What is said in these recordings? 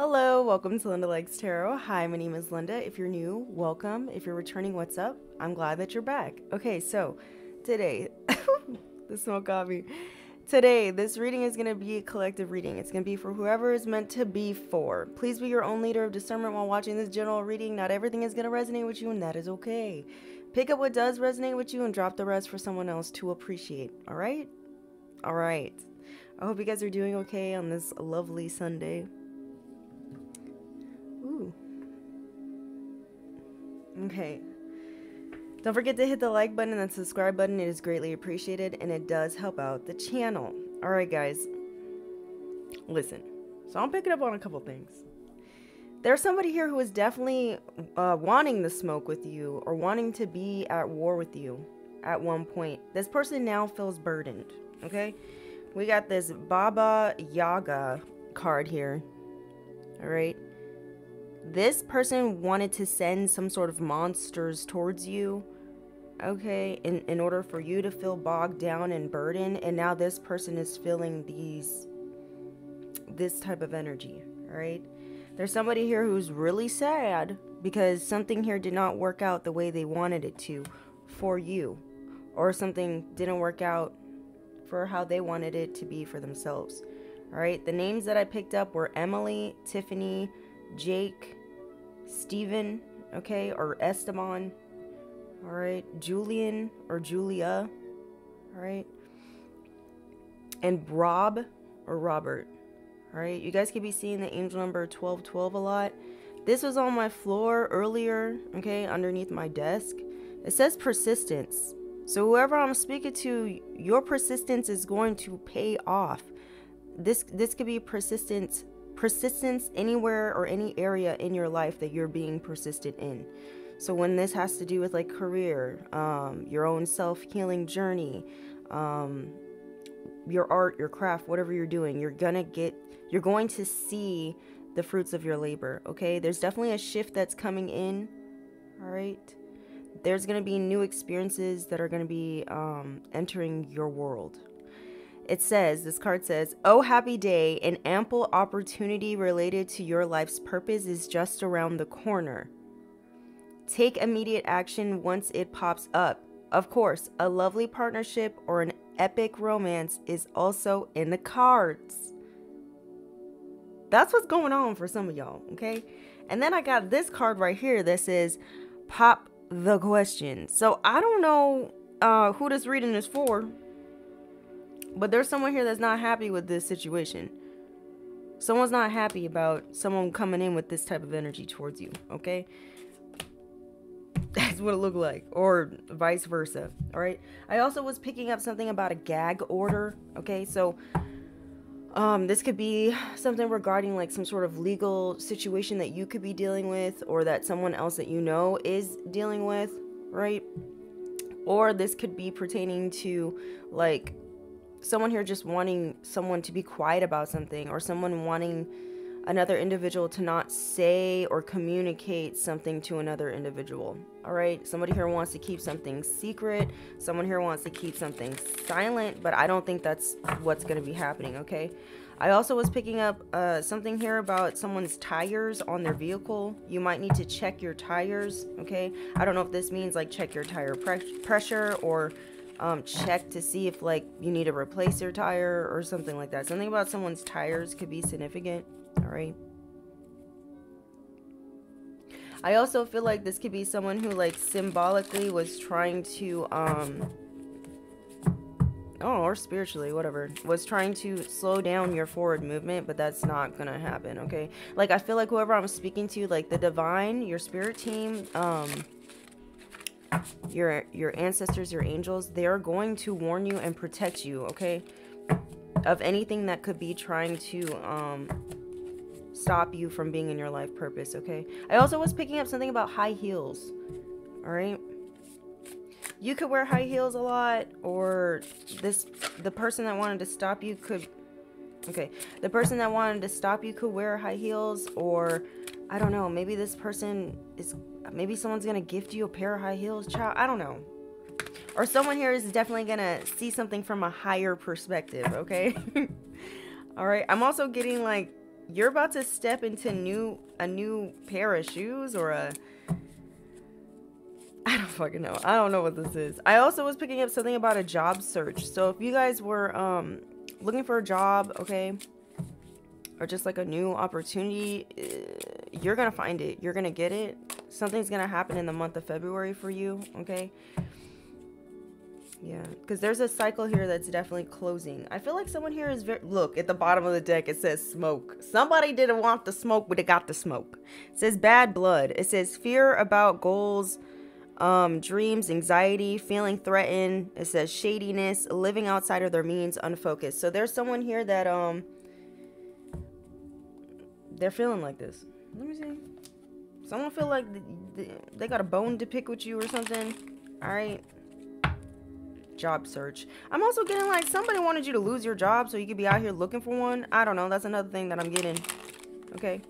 Hello, welcome to Linda Likes Tarot. Hi, my name is Linda. If you're new, welcome. If you're returning, what's up? I'm glad that you're back. Okay, so today, the smoke got me. Today, this reading is going to be a collective reading. It's going to be for whoever is meant to be for. Please be your own leader of discernment while watching this general reading. Not everything is going to resonate with you, and that is okay. Pick up what does resonate with you and drop the rest for someone else to appreciate. All right? All right. I hope you guys are doing okay on this lovely Sunday. Okay. Don't forget to hit the like button and the subscribe button. It is greatly appreciated and it does help out the channel. All right, guys. Listen. So I'm picking up on a couple things. There's somebody here who is definitely uh, wanting the smoke with you or wanting to be at war with you at one point. This person now feels burdened. Okay. We got this Baba Yaga card here. All right this person wanted to send some sort of monsters towards you okay in, in order for you to feel bogged down and burdened and now this person is feeling these this type of energy all right there's somebody here who's really sad because something here did not work out the way they wanted it to for you or something didn't work out for how they wanted it to be for themselves all right the names that i picked up were emily tiffany jake Stephen, okay, or Esteban, all right, Julian or Julia, all right, and Rob or Robert, all right. You guys could be seeing the angel number 1212 a lot. This was on my floor earlier, okay, underneath my desk. It says persistence. So whoever I'm speaking to, your persistence is going to pay off. This this could be persistence persistence anywhere or any area in your life that you're being persistent in. So when this has to do with like career, um, your own self healing journey, um, your art, your craft, whatever you're doing, you're gonna get, you're going to see the fruits of your labor. Okay, there's definitely a shift that's coming in. All right, there's gonna be new experiences that are gonna be um, entering your world. It says, this card says, Oh, happy day, an ample opportunity related to your life's purpose is just around the corner. Take immediate action once it pops up. Of course, a lovely partnership or an epic romance is also in the cards. That's what's going on for some of y'all, okay? And then I got this card right here that says, Pop the question. So I don't know uh, who this reading is for but there's someone here that's not happy with this situation. Someone's not happy about someone coming in with this type of energy towards you, okay? That's what it looked like, or vice versa, all right? I also was picking up something about a gag order, okay? So, um, this could be something regarding like some sort of legal situation that you could be dealing with, or that someone else that you know is dealing with, right? Or this could be pertaining to like someone here just wanting someone to be quiet about something or someone wanting another individual to not say or communicate something to another individual. All right, somebody here wants to keep something secret, someone here wants to keep something silent, but I don't think that's what's going to be happening, okay? I also was picking up uh, something here about someone's tires on their vehicle. You might need to check your tires, okay? I don't know if this means like check your tire pre pressure or um, check to see if like you need to replace your tire or something like that. Something about someone's tires could be significant. All right. I also feel like this could be someone who like symbolically was trying to um oh or spiritually whatever was trying to slow down your forward movement but that's not gonna happen okay like i feel like whoever i'm speaking to like the divine your spirit team um your your ancestors, your angels, they are going to warn you and protect you, okay? Of anything that could be trying to um stop you from being in your life purpose, okay? I also was picking up something about high heels. All right? You could wear high heels a lot or this the person that wanted to stop you could Okay. The person that wanted to stop you could wear high heels or I don't know, maybe this person is maybe someone's gonna gift you a pair of high heels, child. I don't know. Or someone here is definitely gonna see something from a higher perspective, okay? Alright. I'm also getting like you're about to step into new a new pair of shoes or a I don't fucking know. I don't know what this is. I also was picking up something about a job search. So if you guys were um looking for a job, okay, or just like a new opportunity, uh, you're gonna find it. You're gonna get it. Something's gonna happen in the month of February for you, okay? Yeah, because there's a cycle here that's definitely closing. I feel like someone here is very. Look at the bottom of the deck. It says smoke. Somebody didn't want the smoke, but they got the smoke. It says bad blood. It says fear about goals, um, dreams, anxiety, feeling threatened. It says shadiness, living outside of their means, unfocused. So there's someone here that um, they're feeling like this. Let me see. Someone feel like they got a bone to pick with you or something. All right job search. I'm also getting like somebody wanted you to lose your job so you could be out here looking for one. I don't know. That's another thing that I'm getting. Okay.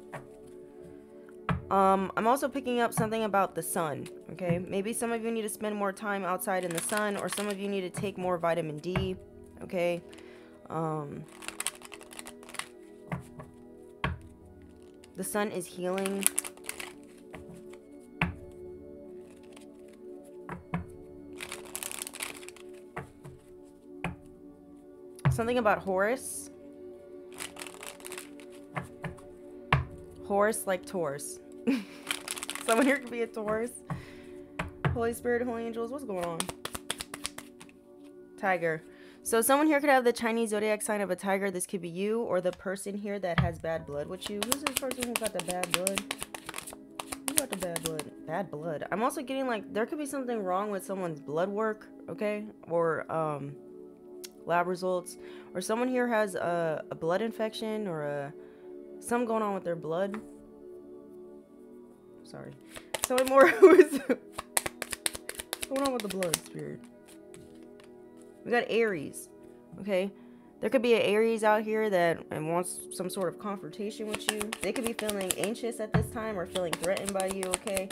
Um, I'm also picking up something about the sun. Okay. Maybe some of you need to spend more time outside in the sun or some of you need to take more vitamin D. Okay. Um, the sun is healing something about Horus. Horus like Taurus. Someone here could be a Taurus. Holy Spirit, Holy Angels, what's going on? Tiger. So someone here could have the Chinese zodiac sign of a tiger. This could be you or the person here that has bad blood with you. Who's this person who got the bad blood? Got the bad blood? Bad blood. I'm also getting like there could be something wrong with someone's blood work, okay? Or um lab results, or someone here has a, a blood infection or a going on with their blood. Sorry. Tell me more. What's going on with the blood spirit? We got Aries. Okay. There could be an Aries out here that wants some sort of confrontation with you. They could be feeling anxious at this time or feeling threatened by you, okay?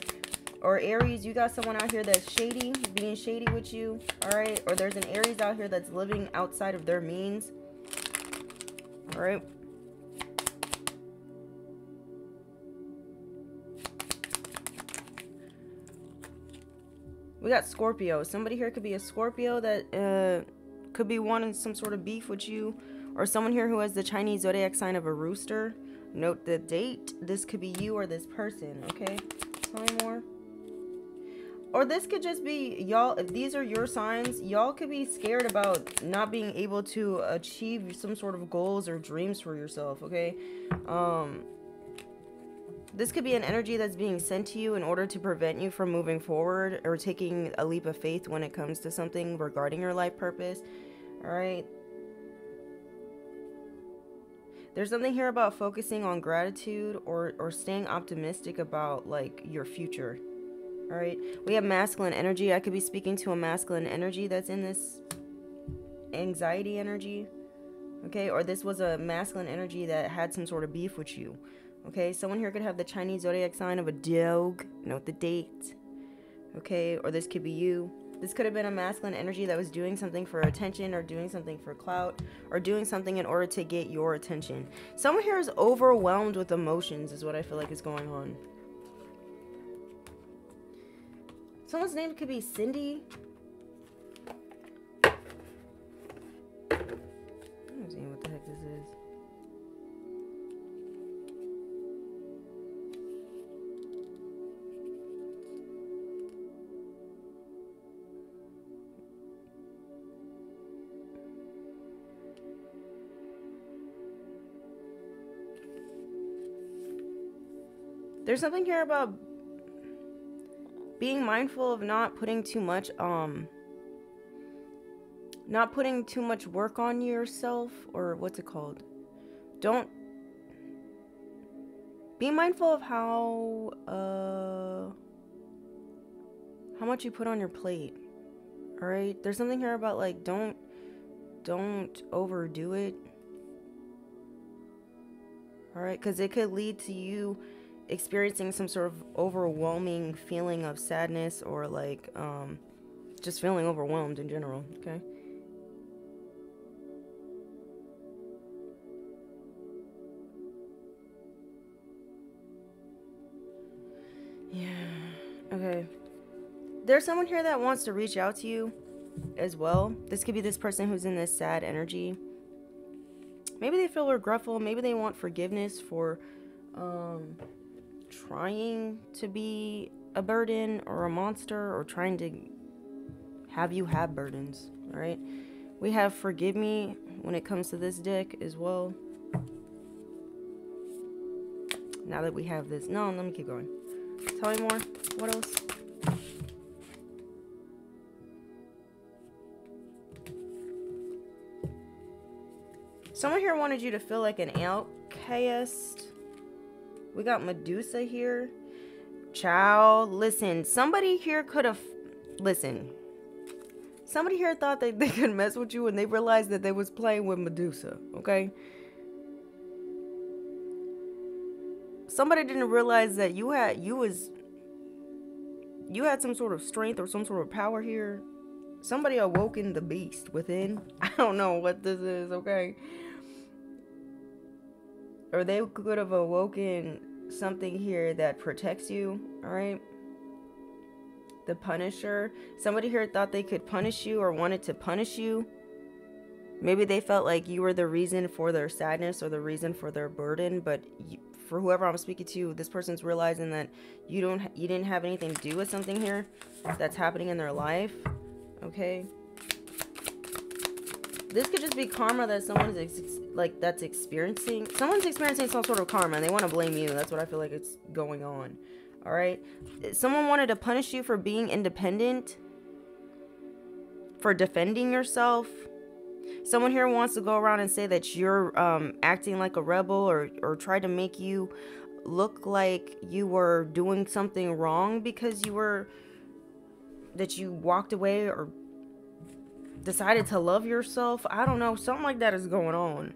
Or Aries, you got someone out here that's shady, being shady with you, alright? Or there's an Aries out here that's living outside of their means. Alright? We got Scorpio. Somebody here could be a Scorpio that uh, could be wanting some sort of beef with you. Or someone here who has the Chinese zodiac sign of a rooster. Note the date. This could be you or this person, okay? Tell me more. Or this could just be y'all, if these are your signs, y'all could be scared about not being able to achieve some sort of goals or dreams for yourself, okay? Um, this could be an energy that's being sent to you in order to prevent you from moving forward or taking a leap of faith when it comes to something regarding your life purpose. All right. There's something here about focusing on gratitude or or staying optimistic about like your future. All right. We have masculine energy. I could be speaking to a masculine energy that's in this anxiety energy. Okay. Or this was a masculine energy that had some sort of beef with you. Okay. Someone here could have the Chinese zodiac sign of a dog. Note the date. Okay. Or this could be you. This could have been a masculine energy that was doing something for attention or doing something for clout or doing something in order to get your attention. Someone here is overwhelmed with emotions, is what I feel like is going on. Someone's name could be Cindy. There's something here about being mindful of not putting too much um not putting too much work on yourself or what's it called? Don't be mindful of how uh how much you put on your plate all right there's something here about like don't don't overdo it all right because it could lead to you experiencing some sort of overwhelming feeling of sadness or like um, just feeling overwhelmed in general, okay? Yeah, okay. There's someone here that wants to reach out to you as well. This could be this person who's in this sad energy. Maybe they feel regretful. Maybe they want forgiveness for um, trying to be a burden or a monster or trying to have you have burdens. All right. We have forgive me when it comes to this deck as well. Now that we have this. No, let me keep going. Tell me more. What else? Someone here wanted you to feel like an outcast. We got Medusa here. Child, listen. Somebody here could have... Listen. Somebody here thought that they could mess with you and they realized that they was playing with Medusa, okay? Somebody didn't realize that you had... You was... You had some sort of strength or some sort of power here. Somebody awoken the beast within. I don't know what this is, okay? or they could have awoken something here that protects you, all right? The Punisher. Somebody here thought they could punish you or wanted to punish you. Maybe they felt like you were the reason for their sadness or the reason for their burden, but you, for whoever I'm speaking to, this person's realizing that you don't you didn't have anything to do with something here that's happening in their life. Okay? This could just be karma that someone's like that's experiencing someone's experiencing some sort of karma and they want to blame you. That's what i feel like it's going on all right? Someone wanted to punish you for being independent for defending yourself someone here wants to go around and say that you're um, acting like a rebel or or try to make you look like you were doing something wrong because you were that you walked away or decided to love yourself. I don't know something like that is going on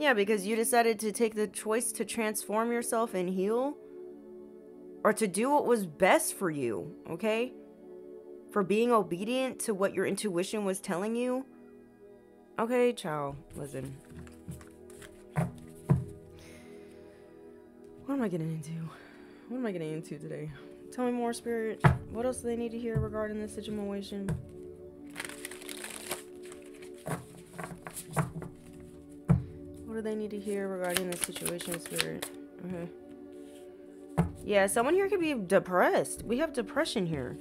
yeah, because you decided to take the choice to transform yourself and heal. Or to do what was best for you, okay? For being obedient to what your intuition was telling you. Okay, ciao. Listen. What am I getting into? What am I getting into today? Tell me more, Spirit. What else do they need to hear regarding this situation? Do they need to hear regarding the situation, Spirit? Okay. Yeah, someone here could be depressed. We have depression here.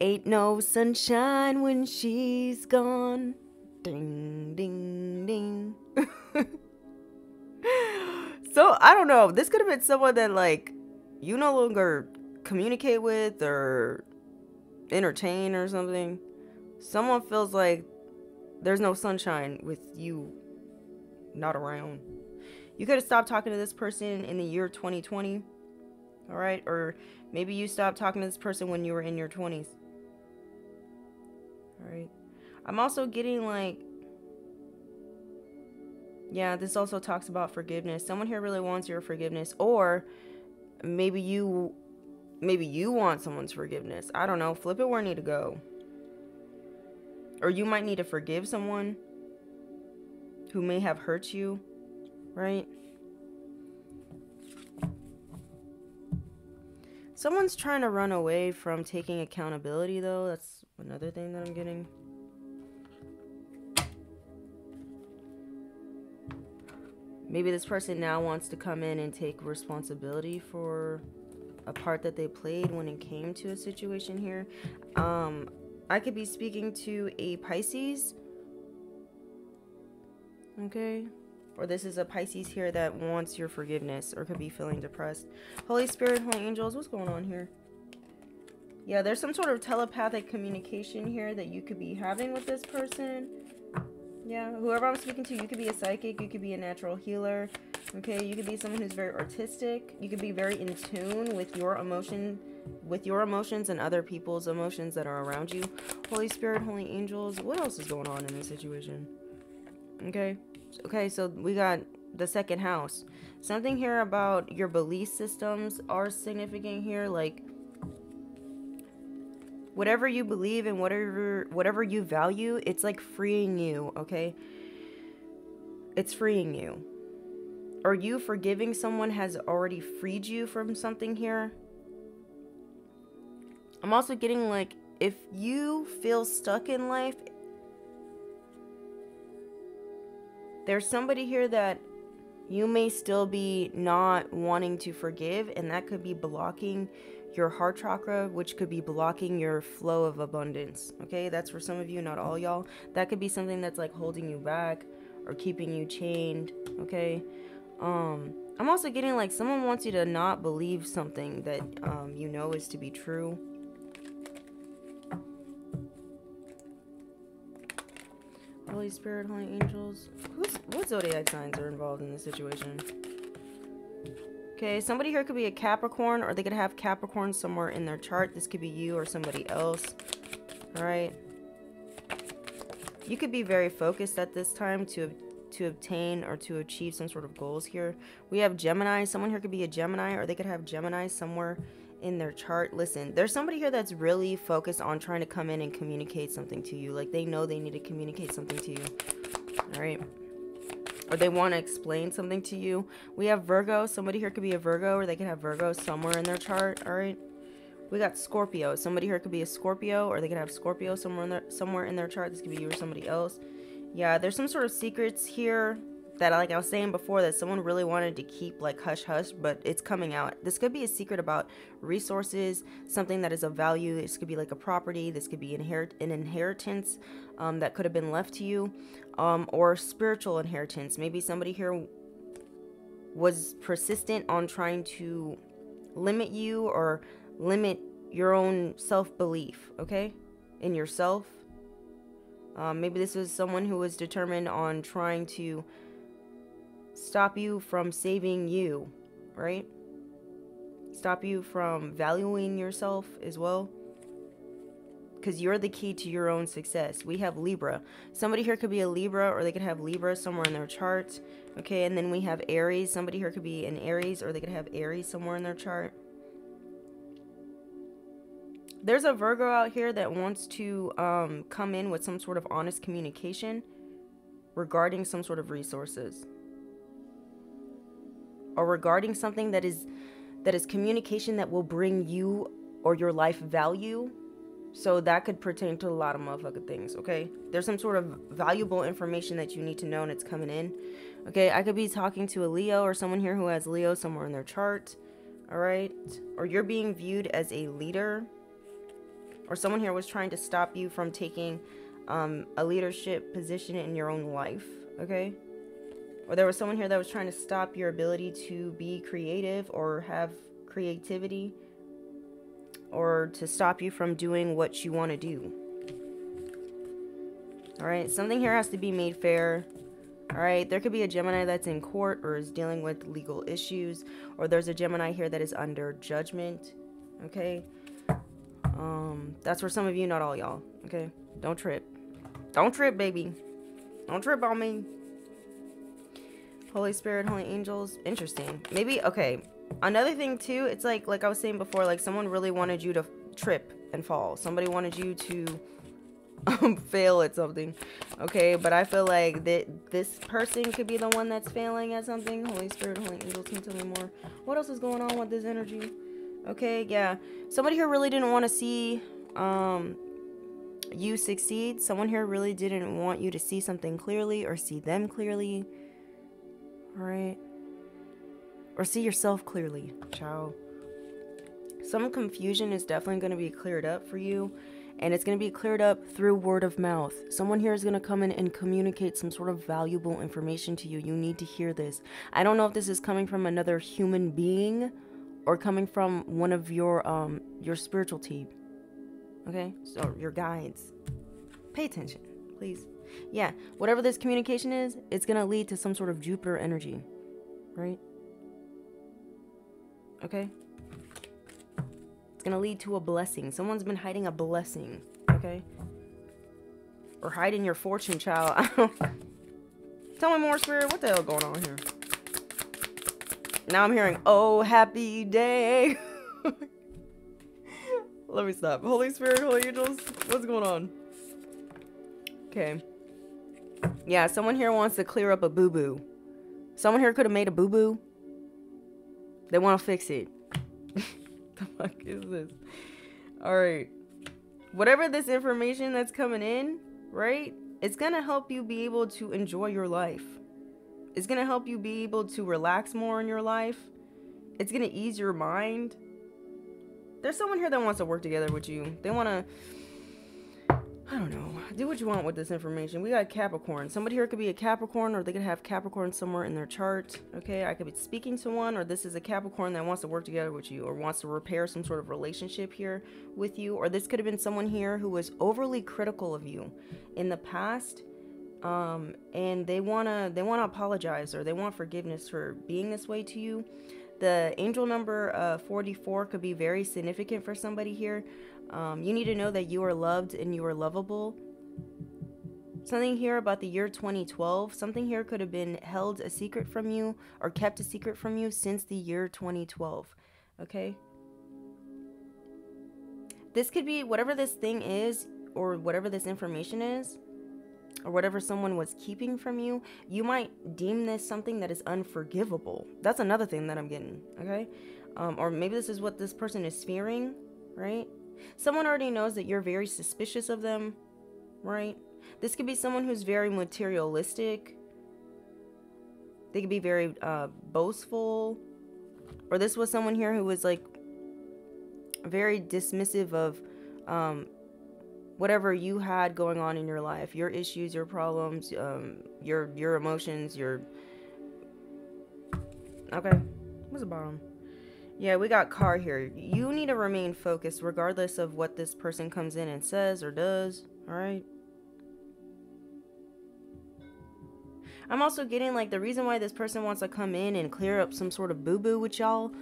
Ain't no sunshine when she's gone. Ding, ding, ding. so, I don't know. This could have been someone that, like, you no longer communicate with or entertain or something. Someone feels like there's no sunshine with you not around. You could have stopped talking to this person in the year 2020. All right? Or maybe you stopped talking to this person when you were in your 20s. All right? I'm also getting like yeah, this also talks about forgiveness. Someone here really wants your forgiveness or maybe you maybe you want someone's forgiveness. I don't know. Flip it where I need to go. Or you might need to forgive someone who may have hurt you, right? Someone's trying to run away from taking accountability, though. That's another thing that I'm getting. Maybe this person now wants to come in and take responsibility for a part that they played when it came to a situation here. Um, I could be speaking to a Pisces. Okay. Or this is a Pisces here that wants your forgiveness or could be feeling depressed. Holy Spirit, Holy Angels, what's going on here? Yeah, there's some sort of telepathic communication here that you could be having with this person. Yeah, whoever I'm speaking to, you could be a psychic, you could be a natural healer. Okay, you could be someone who's very artistic. You could be very in tune with your emotion with your emotions and other people's emotions that are around you. Holy Spirit, Holy Angels, what else is going on in this situation? Okay. Okay, so we got the second house. Something here about your belief systems are significant here, like whatever you believe and whatever whatever you value, it's like freeing you, okay? It's freeing you Are you forgiving someone has already freed you from something here. I'm also getting like if you feel stuck in life, there's somebody here that you may still be not wanting to forgive, and that could be blocking your heart chakra, which could be blocking your flow of abundance. Okay, that's for some of you, not all y'all. That could be something that's like holding you back or keeping you chained. Okay, um, I'm also getting like someone wants you to not believe something that um, you know is to be true. Holy Spirit, Holy Angels. Who's, what zodiac signs are involved in this situation? Okay, somebody here could be a Capricorn, or they could have Capricorn somewhere in their chart. This could be you or somebody else. Alright. You could be very focused at this time to to obtain or to achieve some sort of goals here. We have Gemini. Someone here could be a Gemini, or they could have Gemini somewhere in their chart. Listen, there's somebody here that's really focused on trying to come in and communicate something to you. Like they know they need to communicate something to you. All right. Or they want to explain something to you. We have Virgo. Somebody here could be a Virgo or they could have Virgo somewhere in their chart. All right. We got Scorpio. Somebody here could be a Scorpio or they could have Scorpio somewhere in their somewhere in their chart. This could be you or somebody else. Yeah, there's some sort of secrets here that like I was saying before that someone really wanted to keep like hush hush, but it's coming out. This could be a secret about resources, something that is of value. This could be like a property. This could be inherit an inheritance um, that could have been left to you, um, or spiritual inheritance. Maybe somebody here was persistent on trying to limit you or limit your own self belief. Okay, in yourself. Um, maybe this was someone who was determined on trying to stop you from saving you, right? Stop you from valuing yourself as well. Because you're the key to your own success. We have Libra. Somebody here could be a Libra, or they could have Libra somewhere in their chart. Okay, and then we have Aries. Somebody here could be an Aries, or they could have Aries somewhere in their chart. There's a Virgo out here that wants to um, come in with some sort of honest communication regarding some sort of resources or regarding something that is that is communication that will bring you or your life value. So that could pertain to a lot of motherfucking things, okay? There's some sort of valuable information that you need to know and it's coming in. Okay, I could be talking to a Leo or someone here who has Leo somewhere in their chart. All right? Or you're being viewed as a leader. Or someone here was trying to stop you from taking um, a leadership position in your own life, okay? Or there was someone here that was trying to stop your ability to be creative or have creativity or to stop you from doing what you want to do. All right, something here has to be made fair. All right, there could be a Gemini that's in court or is dealing with legal issues, or there's a Gemini here that is under judgment. Okay, um, that's for some of you, not all y'all. Okay, don't trip. Don't trip, baby. Don't trip on me. Holy Spirit, Holy Angels. Interesting. Maybe, okay. Another thing, too, it's like, like I was saying before, like someone really wanted you to trip and fall. Somebody wanted you to um, fail at something. Okay, but I feel like that this person could be the one that's failing at something. Holy Spirit, Holy Angels, can tell me more? What else is going on with this energy? Okay, yeah. Somebody here really didn't want to see um, you succeed. Someone here really didn't want you to see something clearly or see them clearly. Alright. Or see yourself clearly, child. Some confusion is definitely going to be cleared up for you. And it's going to be cleared up through word of mouth. Someone here is going to come in and communicate some sort of valuable information to you. You need to hear this. I don't know if this is coming from another human being or coming from one of your um your spiritual team. Okay? So your guides. Pay attention, please yeah, whatever this communication is, it's going to lead to some sort of Jupiter energy, right? Okay? It's going to lead to a blessing. Someone's been hiding a blessing, okay? Or hiding your fortune, child. Tell me more, Spirit. What the hell going on here? Now I'm hearing, oh, happy day. Let me stop. Holy Spirit, Holy Angels, what's going on? Okay. Yeah, someone here wants to clear up a boo-boo. Someone here could have made a boo boo. They want to fix it. the fuck is this? All right. Whatever this information that's coming in, right? It's going to help you be able to enjoy your life. It's going to help you be able to relax more in your life. It's going to ease your mind. There's someone here that wants to work together with you. They want to I don't know. Do what you want with this information. We got Capricorn. Somebody here could be a Capricorn or they could have Capricorn somewhere in their chart. Okay, I could be speaking to one or this is a Capricorn that wants to work together with you or wants to repair some sort of relationship here with you. Or this could have been someone here who was overly critical of you in the past. Um, and they wanna they wanna apologize or they want forgiveness for being this way to you. The angel number uh, 44 could be very significant for somebody here. Um, you need to know that you are loved and you are lovable. Something here about the year 2012. Something here could have been held a secret from you or kept a secret from you since the year 2012. Okay? This could be whatever this thing is or whatever this information is or whatever someone was keeping from you, you might deem this something that is unforgivable. That's another thing that I'm getting, okay? Um, or maybe this is what this person is fearing, right? Someone already knows that you're very suspicious of them, right? This could be someone who's very materialistic. They could be very uh, boastful. Or this was someone here who was like very dismissive of um, whatever you had going on in your life, your issues, your problems, um, your your emotions, your okay. What's the bottom? Yeah, we got car here. You need to remain focused regardless of what this person comes in and says or does, alright? I'm also getting like the reason why this person wants to come in and clear up some sort of boo-boo with y'all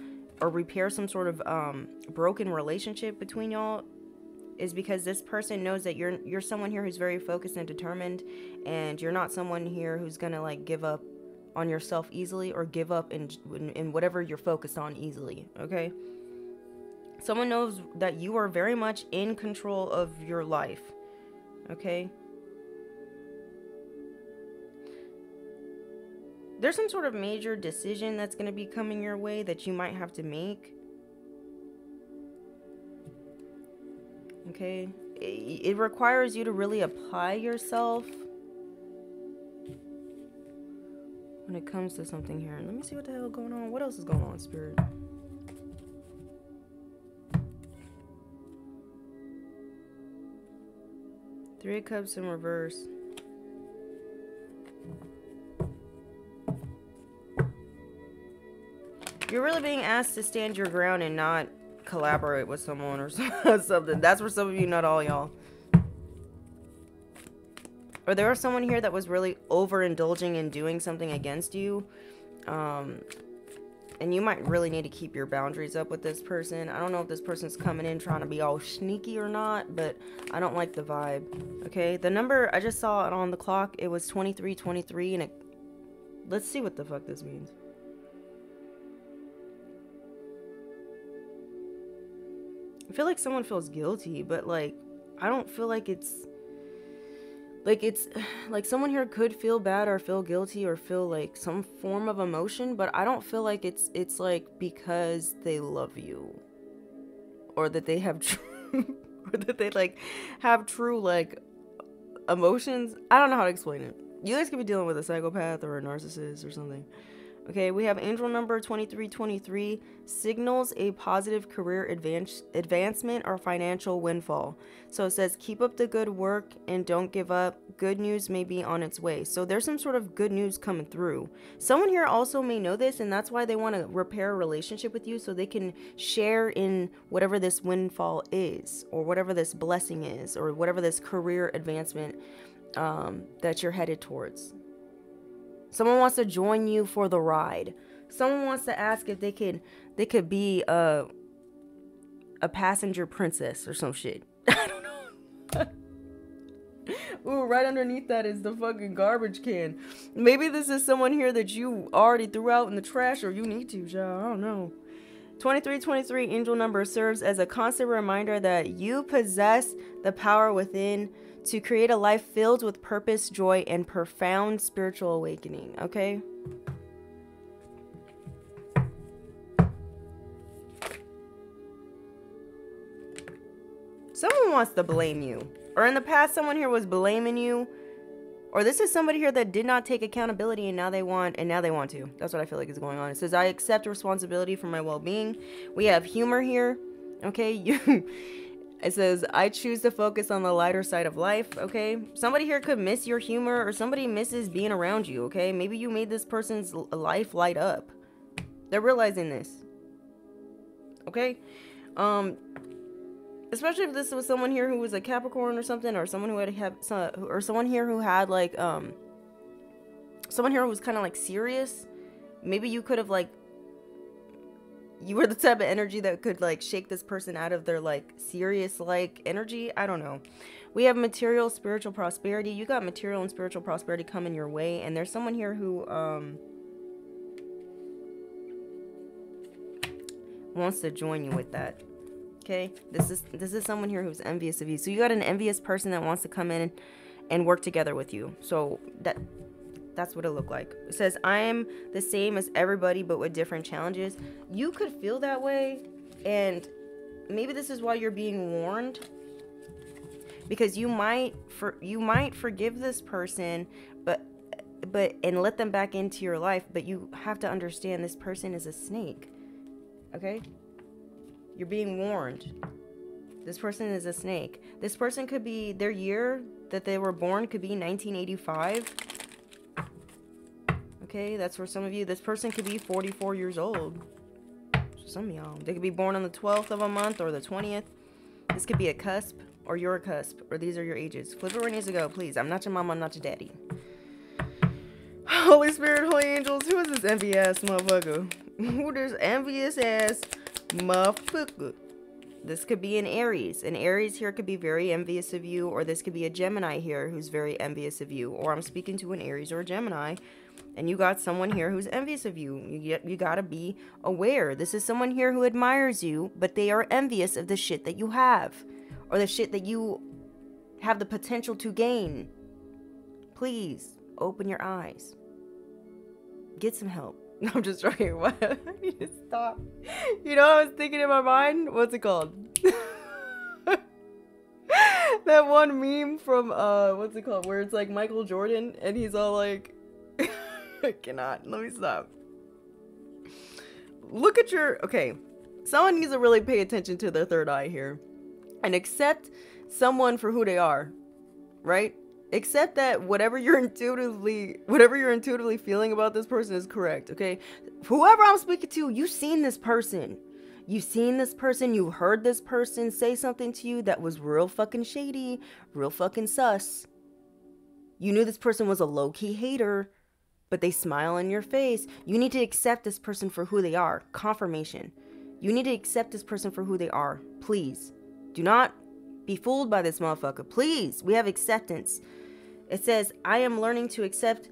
or repair some sort of um, broken relationship between y'all is because this person knows that you're you're someone here who's very focused and determined and you're not someone here who's gonna like give up on yourself easily or give up in, in, in whatever you're focused on easily, okay? Someone knows that you are very much in control of your life, okay? There's some sort of major decision that's going to be coming your way that you might have to make. Okay? It, it requires you to really apply yourself when it comes to something here. Let me see what the hell going on. What else is going on, Spirit? Three Cups in reverse. You're really being asked to stand your ground and not collaborate with someone or something. That's for some of you, not all y'all or there was someone here that was really overindulging in doing something against you um and you might really need to keep your boundaries up with this person. I don't know if this person's coming in trying to be all sneaky or not but i don't like the vibe okay? The number i just saw it on the clock it was 2323 and it let's see what the fuck this means. I feel like someone feels guilty but like i don't feel like it's like it's like someone here could feel bad or feel guilty or feel like some form of emotion but i don't feel like it's it's like because they love you or that they have true or that they like have true like emotions. I don't know how to explain it. You guys could be dealing with a psychopath or a narcissist or something Okay, we have angel number 2323 signals a positive career advance, advancement or financial windfall. So it says, keep up the good work and don't give up. Good news may be on its way. So there's some sort of good news coming through. Someone here also may know this, and that's why they want to repair a relationship with you so they can share in whatever this windfall is, or whatever this blessing is, or whatever this career advancement um, that you're headed towards. Someone wants to join you for the ride. Someone wants to ask if they could they could be a a passenger princess or some shit. I don't know. Ooh, right underneath that is the fucking garbage can. Maybe this is someone here that you already threw out in the trash or you need to, child. I don't know. 2323 angel number serves as a constant reminder that you possess the power within to create a life filled with purpose, joy, and profound spiritual awakening, okay? Someone wants to blame you. Or in the past, someone here was blaming you. Or this is somebody here that did not take accountability and now they want and now they want to. That's what I feel like is going on. It says I accept responsibility for my well-being. We have humor here. Okay, you it says I choose to focus on the lighter side of life, okay? Somebody here could miss your humor or somebody misses being around you, okay? Maybe you made this person's life light up. They're realizing this. Okay? Um especially if this was someone here who was a Capricorn or something, or someone who had have some, or someone here who had like um, someone here who was kind of like serious. Maybe you could have like, you were the type of energy that could like shake this person out of their like serious like energy. I don't know. We have material, spiritual prosperity. You got material and spiritual prosperity coming your way, and there's someone here who um wants to join you with that. Okay, this is this is someone here who's envious of you. So you got an envious person that wants to come in and, and work together with you. So that that's what it looked like. It says I am the same as everybody but with different challenges. You could feel that way and maybe this is why you're being warned because you might for you might forgive this person but but and let them back into your life, but you have to understand this person is a snake. Okay? You're being warned. This person is a snake. This person could be, their year that they were born could be 1985. Okay, that's for some of you. This person could be 44 years old. Some of y'all. They could be born on the 12th of a month or the 20th. This could be a cusp or you're a cusp or these are your ages. Flip it where it needs to go, please. I'm not your mama, I'm not your daddy. Holy Spirit, Holy Angels, who is this envious motherfucker? Who this envious ass motherfucker. This could be an Aries. An Aries here could be very envious of you, or this could be a Gemini here who's very envious of you. Or I'm speaking to an Aries or a Gemini, and you got someone here who's envious of you. You, you gotta be aware. This is someone here who admires you, but they are envious of the shit that you have, or the shit that you have the potential to gain. Please open your eyes. Get some help. I'm just joking. What? I need to stop. You know, I was thinking in my mind. What's it called? that one meme from uh, what's it called? Where it's like Michael Jordan and he's all like, I cannot. Let me stop. Look at your. Okay, someone needs to really pay attention to their third eye here, and accept someone for who they are. Right? accept that whatever you're intuitively whatever you're intuitively feeling about this person is correct okay whoever i'm speaking to you've seen this person you've seen this person you've heard this person say something to you that was real fucking shady real fucking sus you knew this person was a low-key hater but they smile in your face you need to accept this person for who they are confirmation you need to accept this person for who they are please do not be fooled by this motherfucker. Please, we have acceptance. It says, I am learning to accept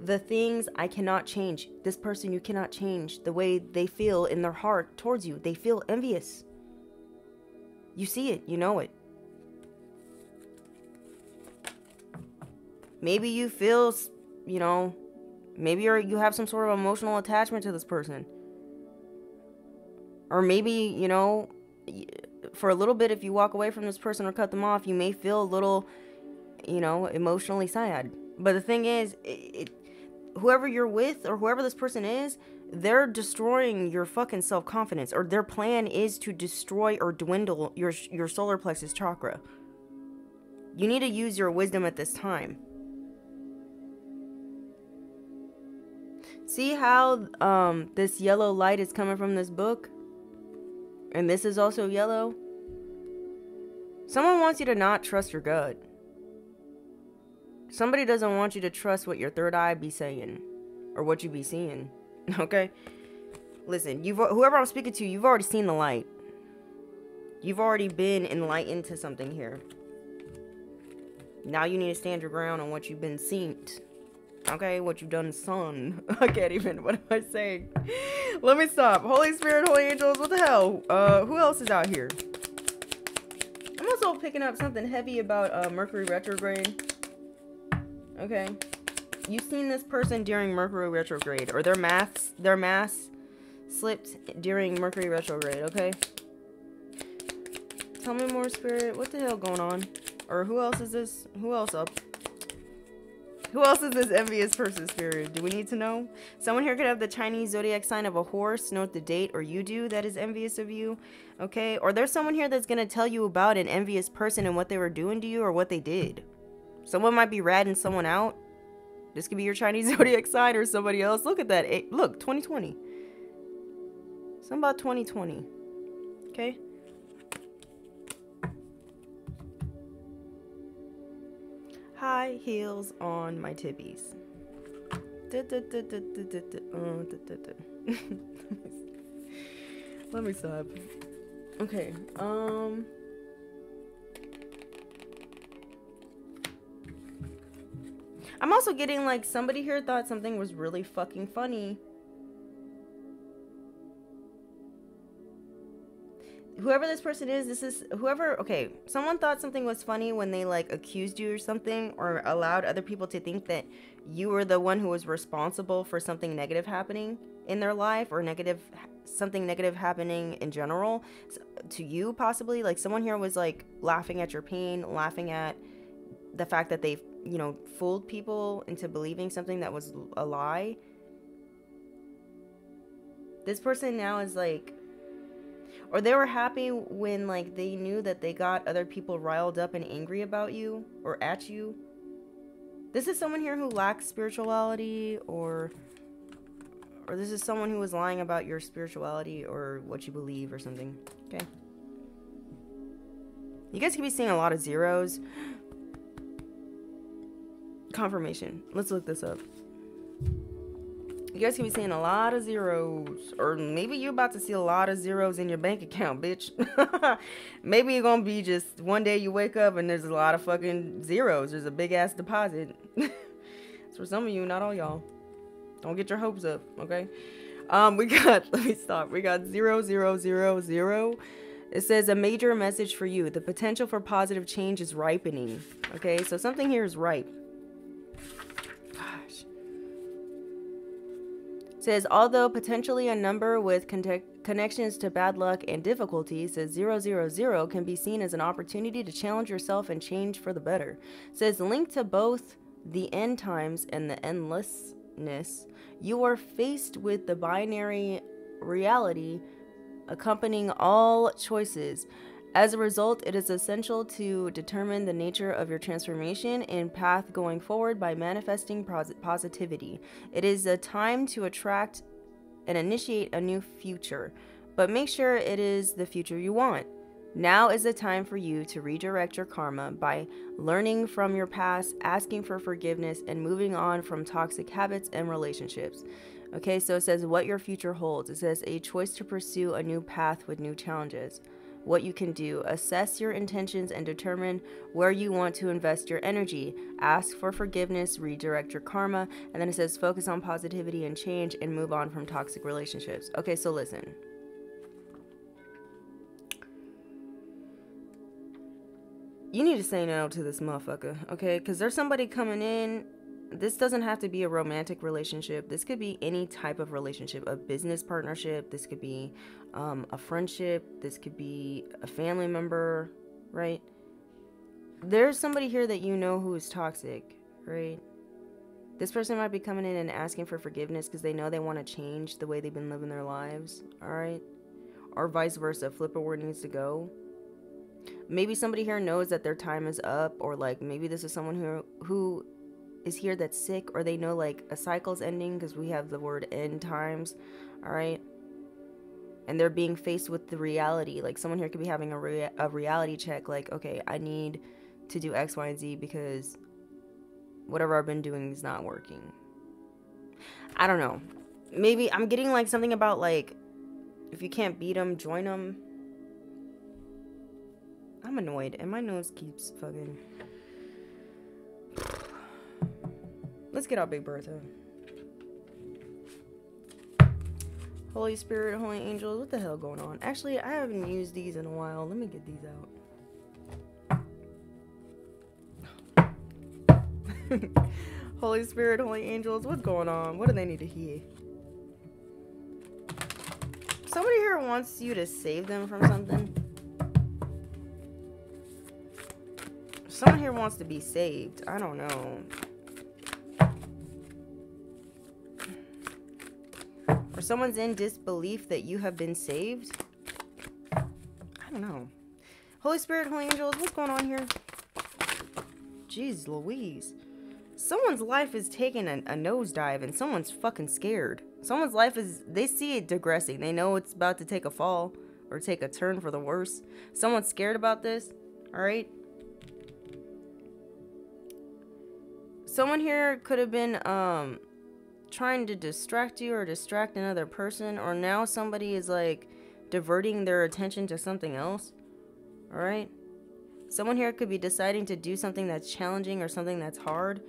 the things I cannot change. This person you cannot change the way they feel in their heart towards you. They feel envious. You see it, you know it. Maybe you feel, you know, maybe you have some sort of emotional attachment to this person. Or maybe, you know, for a little bit, if you walk away from this person or cut them off, you may feel a little, you know, emotionally sad. But the thing is, it, it, whoever you're with or whoever this person is, they're destroying your fucking self confidence, or their plan is to destroy or dwindle your your solar plexus chakra. You need to use your wisdom at this time. See how um, this yellow light is coming from this book? And this is also yellow? Someone wants you to not trust your gut. Somebody doesn't want you to trust what your third eye be saying or what you be seeing. Okay? Listen, you've whoever I'm speaking to, you've already seen the light. You've already been enlightened to something here. Now you need to stand your ground on what you've been seeing. Okay, what you've done, son. I can't even. What am I saying? Let me stop. Holy Spirit, Holy Angels, what the hell? Uh, who else is out here? I'm also picking up something heavy about uh, Mercury retrograde. Okay. You've seen this person during Mercury retrograde, or their maths, their mass slipped during Mercury retrograde, okay? Tell me more, Spirit. What the hell going on? Or who else is this? Who else up? Who else is this envious person, Spirit? Do we need to know? Someone here could have the Chinese zodiac sign of a horse, note the date, or you do that is envious of you. Okay? Or there's someone here that's going to tell you about an envious person and what they were doing to you or what they did. Someone might be ratting someone out. This could be your Chinese zodiac sign or somebody else. Look at that. look, 2020. Something about 2020. Okay? High heels on my tibbies. Let me stop. Okay. Um. I'm also getting like somebody here thought something was really fucking funny whoever this person is, this is whoever. Okay, someone thought something was funny when they like accused you or something, or allowed other people to think that you were the one who was responsible for something negative happening in their life or negative something negative happening in general to you possibly like someone here was like laughing at your pain laughing at the fact that they you know fooled people into believing something that was a lie this person now is like or they were happy when like they knew that they got other people riled up and angry about you or at you. This is someone here who lacks spirituality or or this is someone who was lying about your spirituality or what you believe or something. Okay. You guys could be seeing a lot of zeros. Confirmation. Let's look this up. You guys can be seeing a lot of zeros. Or maybe you're about to see a lot of zeros in your bank account, bitch. maybe you're gonna be just one day you wake up and there's a lot of fucking zeros. There's a big ass deposit. it's for some of you, not all y'all. Don't get your hopes up, okay? Um, we got let me stop. We got zero zero zero zero. It says a major message for you. The potential for positive change is ripening. Okay, so something here is ripe. Says although potentially a number with connections to bad luck and difficulty says 000 can be seen as an opportunity to challenge yourself and change for the better. Says linked to both the end times and the endlessness you are faced with the binary reality accompanying all choices as a result, it is essential to determine the nature of your transformation and path going forward by manifesting positivity. It is a time to attract and initiate a new future, but make sure it is the future you want. Now is the time for you to redirect your karma by learning from your past, asking for forgiveness, and moving on from toxic habits and relationships. Okay, so it says what your future holds. It says a choice to pursue a new path with new challenges what you can do. Assess your intentions and determine where you want to invest your energy. Ask for forgiveness, redirect your karma, and then it says focus on positivity and change and move on from toxic relationships. Okay, so listen. You need to say no to this motherfucker, okay? Because there's somebody coming in this doesn't have to be a romantic relationship. This could be any type of relationship, a business partnership. This could be um, a friendship. This could be a family member, right? There's somebody here that you know who is toxic, right? This person might be coming in and asking for forgiveness because they know they want to change the way they've been living their lives, all right? Or vice versa, flip it where it needs to go. Maybe somebody here knows that their time is up, or like maybe this is someone who who is here that's sick or they know like a cycle's ending because we have the word end times all right and they're being faced with the reality like someone here could be having a, rea- a reality check like okay i need to do x y and z because whatever i've been doing is not working. I don't know. Maybe i'm getting like something about like if you can't beat them join them i'm annoyed and my nose keeps fucking Let's get our Big Bertha. Holy Spirit, Holy Angels, what the hell going on? Actually, I haven't used these in a while. Let me get these out. Holy Spirit, Holy Angels, what's going on? What do they need to hear? Somebody here wants you to save them from something. Someone here wants to be saved. I don't know. Someone's in disbelief that you have been saved. I don't know. Holy Spirit, Holy Angels, what's going on here? Jeez Louise. Someone's life is taking a, a nosedive and someone's fucking scared. Someone's life is, they see it digressing. They know it's about to take a fall or take a turn for the worse. Someone's scared about this, alright? Someone here could have been, um, trying to distract you or distract another person, or now somebody is like diverting their attention to something else. Alright? Someone here could be deciding to do something that's challenging or something that's hard,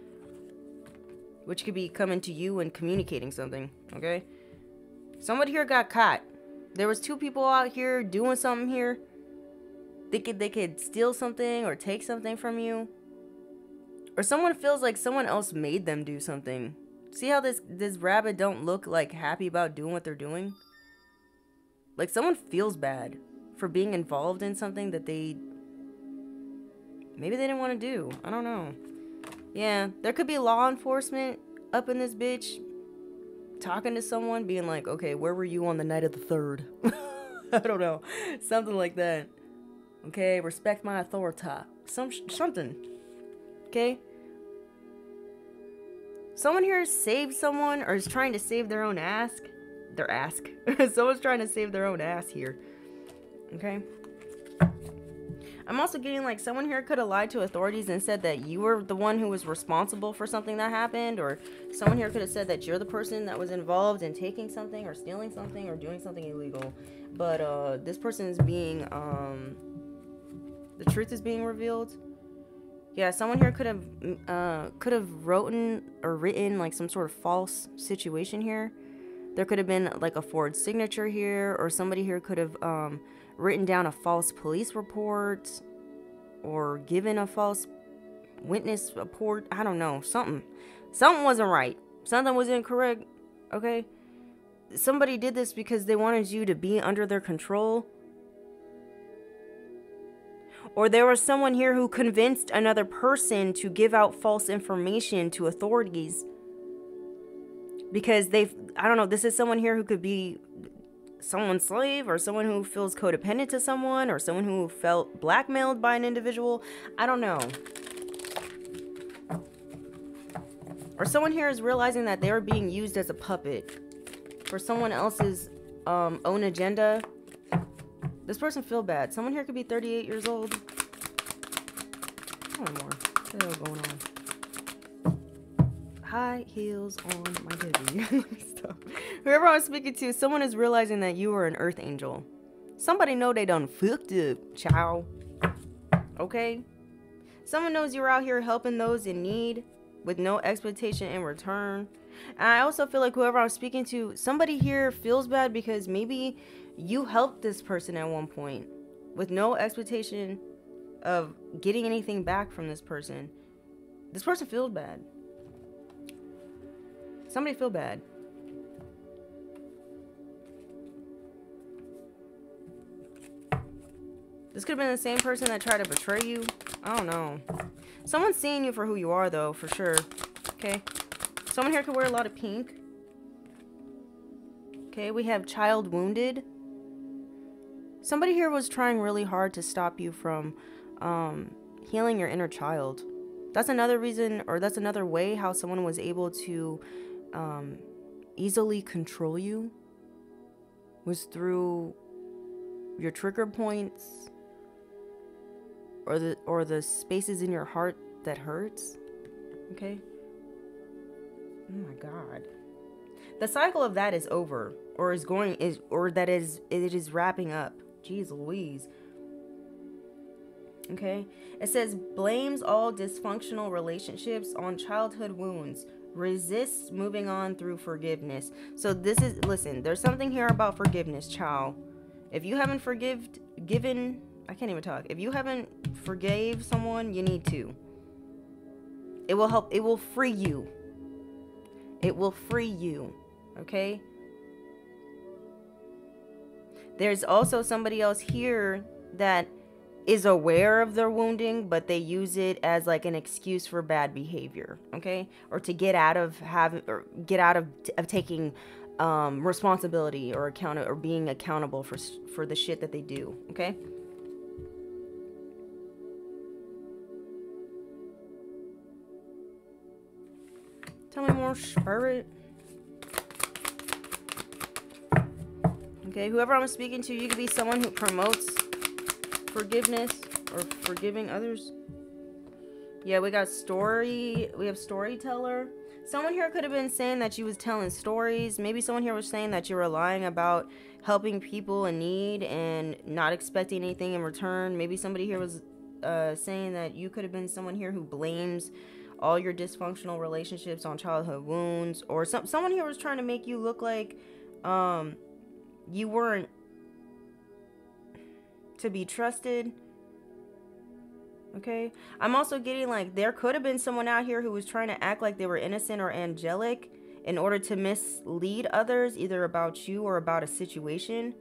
which could be coming to you and communicating something. Okay? Somebody here got caught. There was two people out here doing something here. They could they could steal something or take something from you. Or someone feels like someone else made them do something. See how this this rabbit don't look like happy about doing what they're doing? Like someone feels bad for being involved in something that they maybe they didn't want to do. I don't know. Yeah, there could be law enforcement up in this bitch talking to someone being like, "Okay, where were you on the night of the 3rd?" I don't know. Something like that. Okay, respect my authority. Some something. Okay? Someone here saved someone or is trying to save their own ass. Their ass. Someone's trying to save their own ass here. Okay. I'm also getting like someone here could have lied to authorities and said that you were the one who was responsible for something that happened, or someone here could have said that you're the person that was involved in taking something or stealing something or doing something illegal. But uh, this person is being um, the truth is being revealed yeah, someone here could have uh, could have written or written like some sort of false situation here. There could have been like a forged signature here, or somebody here could have um, written down a false police report, or given a false witness report. I don't know, something, something wasn't right. Something was incorrect. Okay, somebody did this because they wanted you to be under their control or there was someone here who convinced another person to give out false information to authorities. Because they've, I don't know, this is someone here who could be someone's slave or someone who feels codependent to someone or someone who felt blackmailed by an individual. I don't know. Or someone here is realizing that they are being used as a puppet for someone else's um, own agenda this person feel bad. Someone here could be 38 years old. One more. What's the going on? High heels on my baby. Whoever I'm speaking to, someone is realizing that you are an earth angel. Somebody know they done fucked up, chow. Okay? Someone knows you're out here helping those in need with no expectation in return. And I also feel like whoever I'm speaking to, somebody here feels bad because maybe you helped this person at one point with no expectation of getting anything back from this person. This person feels bad. Somebody feel bad. This could have been the same person that tried to betray you. I don't know. Someone's seeing you for who you are, though, for sure. Okay. Someone here could wear a lot of pink. Okay, we have child wounded. Somebody here was trying really hard to stop you from um, healing your inner child. That's another reason, or that's another way how someone was able to um, easily control you was through your trigger points or the or the spaces in your heart that hurts. Okay? Oh my god. The cycle of that is over or is going is or that is it is wrapping up Jeez Louise. Okay? It says blames all dysfunctional relationships on childhood wounds. Resists moving on through forgiveness. So this is listen, there's something here about forgiveness, child. If you haven't forgived given I can't even talk. If you haven't forgave someone, you need to. It will help it will free you. It will free you. Okay? There's also somebody else here that is aware of their wounding, but they use it as like an excuse for bad behavior, okay? Or to get out of having or get out of of taking um, responsibility or account or being accountable for for the shit that they do, okay? Tell me more, spirit. Okay, whoever I'm speaking to, you could be someone who promotes forgiveness or forgiving others. Yeah, we got story. We have storyteller. Someone here could have been saying that you was telling stories. Maybe someone here was saying that you were lying about helping people in need and not expecting anything in return. Maybe somebody here was uh, saying that you could have been someone here who blames all your dysfunctional relationships on childhood wounds, or some someone here was trying to make you look like um, you weren't to be trusted. Okay. I'm also getting like there could have been someone out here who was trying to act like they were innocent or angelic in order to mislead others, either about you or about a situation.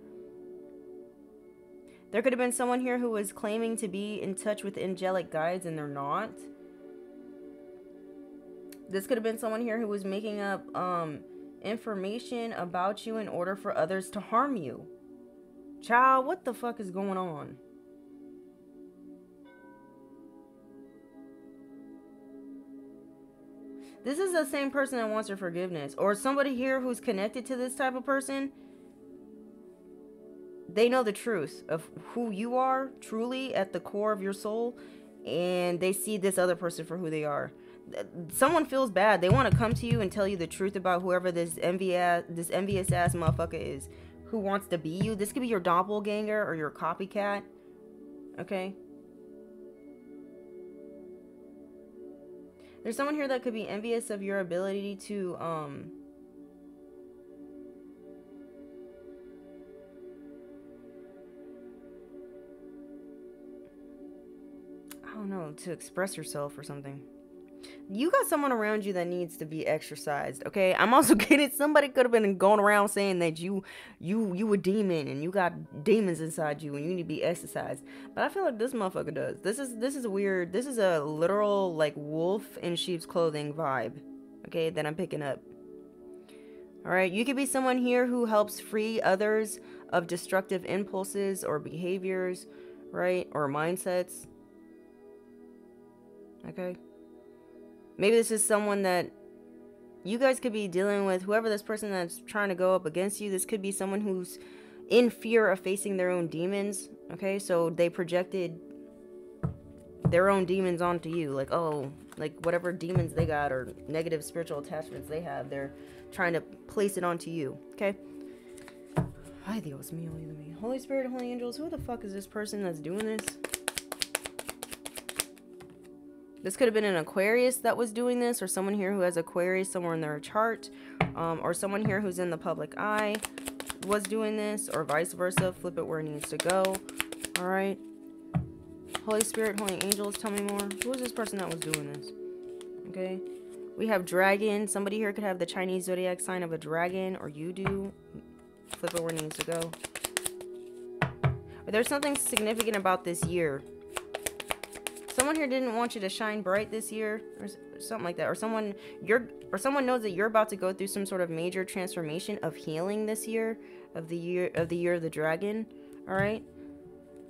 There could have been someone here who was claiming to be in touch with angelic guides and they're not. This could have been someone here who was making up um, information about you in order for others to harm you. Child, what the fuck is going on? This is the same person that wants your forgiveness. Or somebody here who's connected to this type of person. They know the truth of who you are truly at the core of your soul. And they see this other person for who they are. Someone feels bad. They want to come to you and tell you the truth about whoever this envious, this envious ass motherfucker is who wants to be you. This could be your doppelganger or your copycat. Okay? There's someone here that could be envious of your ability to, um... I don't know, to express yourself or something you got someone around you that needs to be exorcised okay? I'm also getting somebody could have been going around saying that you you you a demon and you got demons inside you and you need to be exorcised. But i feel like this motherfucker does. This is this is weird this is a literal like wolf in sheep's clothing vibe okay that i'm picking up. All right you could be someone here who helps free others of destructive impulses or behaviors right or mindsets. Okay Maybe this is someone that you guys could be dealing with, whoever this person that's trying to go up against you. This could be someone who's in fear of facing their own demons. Okay, so they projected their own demons onto you. Like, oh, like whatever demons they got or negative spiritual attachments they have, they're trying to place it onto you. Okay. Ay, Dios mío, Holy Spirit, Holy Angels, who the fuck is this person that's doing this? This could have been an Aquarius that was doing this, or someone here who has Aquarius somewhere in their chart, um, or someone here who's in the public eye was doing this, or vice versa. Flip it where it needs to go. All right. Holy Spirit, Holy Angels, tell me more. Who is this person that was doing this? Okay. We have dragon. Somebody here could have the Chinese zodiac sign of a dragon, or you do. Flip it where it needs to go. There's something significant about this year someone here didn't want you to shine bright this year or something like that or someone you're or someone knows that you're about to go through some sort of major transformation of healing this year of the year of the year of the dragon all right?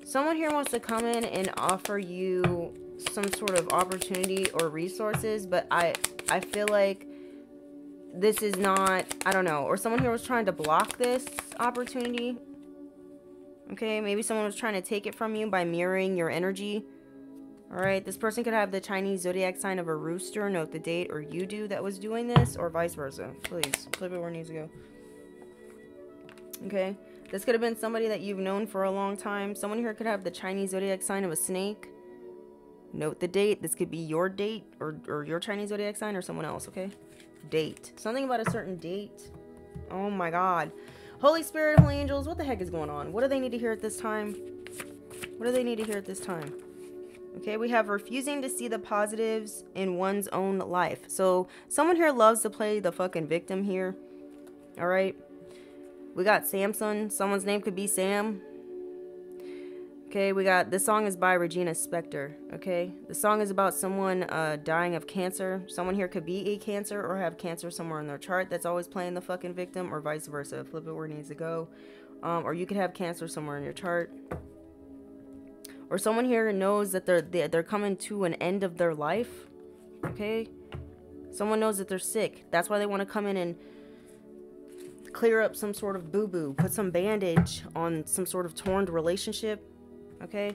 Someone here wants to come in and offer you some sort of opportunity or resources but i i feel like this is not i don't know or someone here was trying to block this opportunity. Okay maybe someone was trying to take it from you by mirroring your energy Alright, this person could have the Chinese zodiac sign of a rooster. Note the date, or you do that was doing this, or vice versa. Please, flip it where it needs to go. Okay, this could have been somebody that you've known for a long time. Someone here could have the Chinese zodiac sign of a snake. Note the date. This could be your date, or, or your Chinese zodiac sign, or someone else, okay? Date. Something about a certain date. Oh my god. Holy Spirit, Holy Angels, what the heck is going on? What do they need to hear at this time? What do they need to hear at this time? Okay, we have refusing to see the positives in one's own life. So someone here loves to play the fucking victim here. All right. We got Samson. Someone's name could be Sam. Okay, we got this song is by Regina Spektor. Okay, the song is about someone uh, dying of cancer. Someone here could be a cancer or have cancer somewhere in their chart that's always playing the fucking victim, or vice versa. Flip it where it needs to go. Um, or you could have cancer somewhere in your chart. Or someone here knows that they're they're coming to an end of their life. Okay, someone knows that they're sick. That's why they want to come in and clear up some sort of boo boo, put some bandage on some sort of torn relationship. Okay?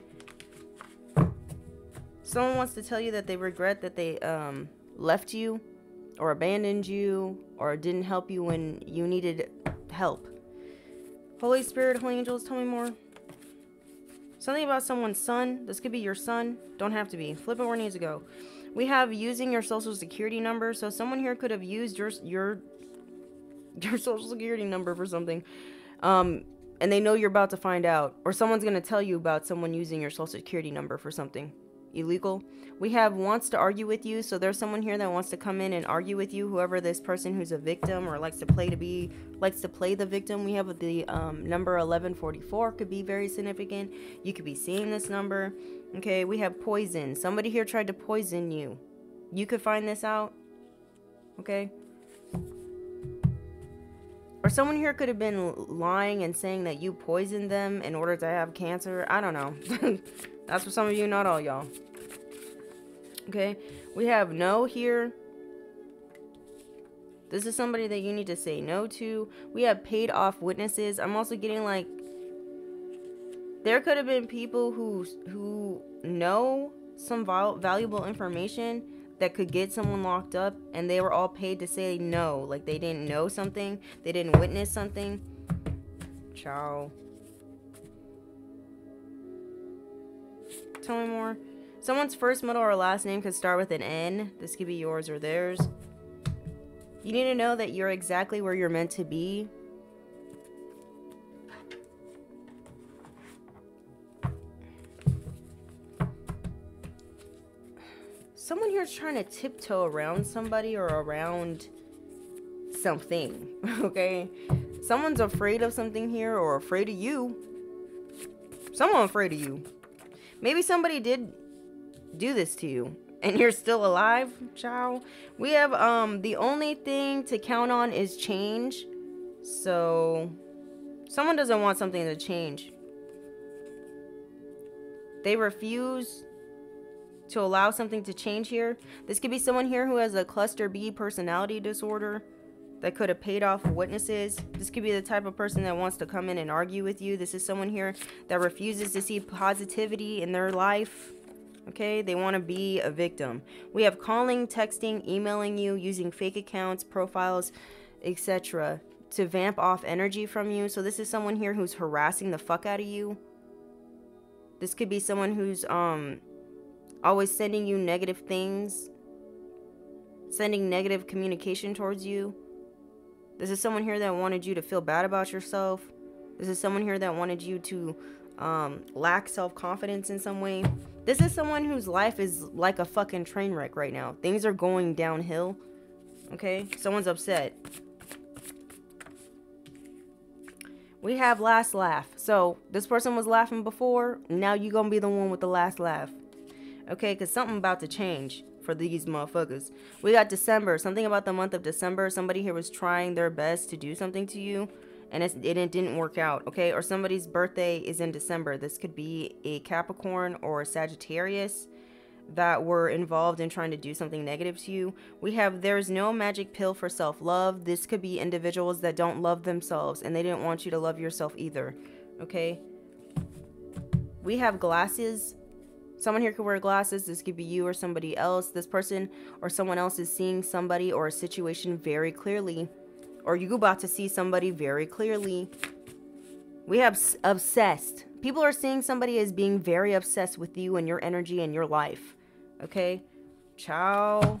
Someone wants to tell you that they regret that they um, left you or abandoned you or didn't help you when you needed help. Holy Spirit, Holy Angels, tell me more. Something about someone's son. This could be your son. Don't have to be. Flip it where it needs to go. We have using your social security number. So someone here could have used your your your social security number for something. Um, and they know you're about to find out. Or someone's going to tell you about someone using your social security number for something illegal. We have wants to argue with you. So there's someone here that wants to come in and argue with you. Whoever this person who's a victim or likes to play to be, likes to play the victim. We have the um, number 1144 could be very significant. You could be seeing this number. Okay, we have poison. Somebody here tried to poison you. You could find this out. Okay. Or someone here could have been lying and saying that you poisoned them in order to have cancer. I don't know. That's for some of you, not all y'all. Okay. We have no here. This is somebody that you need to say no to. We have paid off witnesses. I'm also getting like there could have been people who who know some valuable information that could get someone locked up and they were all paid to say no like they didn't know something they didn't witness something ciao tell me more someone's first middle or last name could start with an n this could be yours or theirs you need to know that you're exactly where you're meant to be someone here is trying to tiptoe around somebody or around something, okay? Someone's afraid of something here or afraid of you. Someone afraid of you. Maybe somebody did do this to you and you're still alive, child. We have um the only thing to count on is change. So someone doesn't want something to change. They refuse to allow something to change here. This could be someone here who has a cluster B personality disorder that could have paid off witnesses. This could be the type of person that wants to come in and argue with you. This is someone here that refuses to see positivity in their life. Okay, they want to be a victim. We have calling, texting, emailing you, using fake accounts, profiles, etc. to vamp off energy from you. So this is someone here who's harassing the fuck out of you. This could be someone who's um always sending you negative things, sending negative communication towards you. This is someone here that wanted you to feel bad about yourself. This is someone here that wanted you to um, lack self confidence in some way. This is someone whose life is like a fucking train wreck right now. Things are going downhill. Okay? Someone's upset. We have last laugh. So, this person was laughing before. Now you're going to be the one with the last laugh. Okay, because something about to change for these motherfuckers. We got December. Something about the month of December. Somebody here was trying their best to do something to you. And it, didn't work out, okay? Or somebody's birthday is in December. This could be a Capricorn or a Sagittarius that were involved in trying to do something negative to you. We have there's no magic pill for self love. This could be individuals that don't love themselves and they didn't want you to love yourself either. Okay? We have glasses Someone here could wear glasses. This could be you or somebody else. This person or someone else is seeing somebody or a situation very clearly. Or you about to see somebody very clearly. We have obsessed. People are seeing somebody as being very obsessed with you and your energy and your life. Okay? Ciao.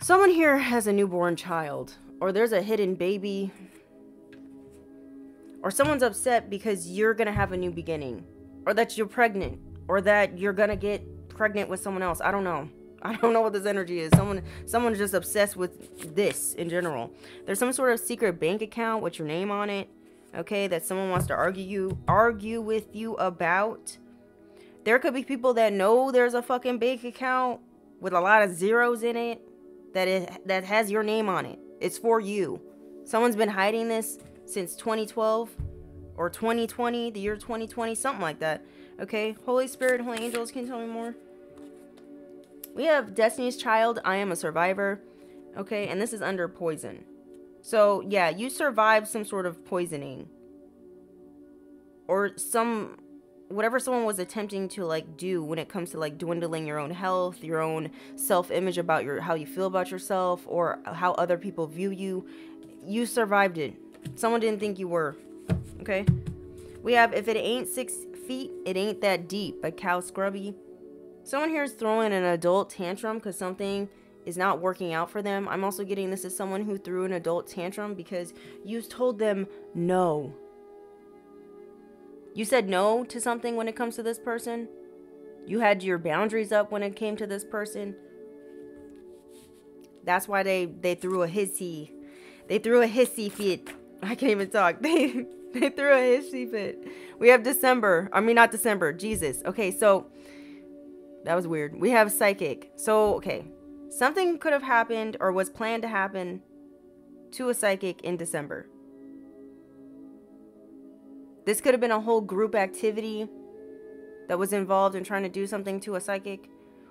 Someone here has a newborn child. Or there's a hidden baby. Or someone's upset because you're going to have a new beginning or that you're pregnant or that you're gonna get pregnant with someone else. I don't know. I don't know what this energy is. Someone someone's just obsessed with this in general. There's some sort of secret bank account with your name on it. okay, that someone wants to argue you argue with you about. There could be people that know there's a fucking bank account with a lot of zeros in it that it that has your name on it. It's for you. Someone's been hiding this since 2012 or 2020, the year 2020, something like that. Okay, Holy Spirit, Holy Angels, can you tell me more? We have Destiny's Child, I Am a Survivor. Okay, and this is under poison. So, yeah, you survived some sort of poisoning. Or some whatever someone was attempting to like do when it comes to like dwindling your own health, your own self-image about your how you feel about yourself or how other people view you, you survived it. Someone didn't think you were. Okay? We have if it ain't 6 feet, it ain't that deep by cow Scrubby. Someone here is throwing an adult tantrum cuz something is not working out for them. I'm also getting this as someone who threw an adult tantrum because you told them no you said no to something when it comes to this person. You had your boundaries up when it came to this person. That's why they they threw a hissy. They threw a hissy fit. I can't even talk. They they threw a hissy fit. We have December. I mean not December. Jesus. Okay, so that was weird. We have psychic. So, okay. Something could have happened or was planned to happen to a psychic in December. This could have been a whole group activity that was involved in trying to do something to a psychic,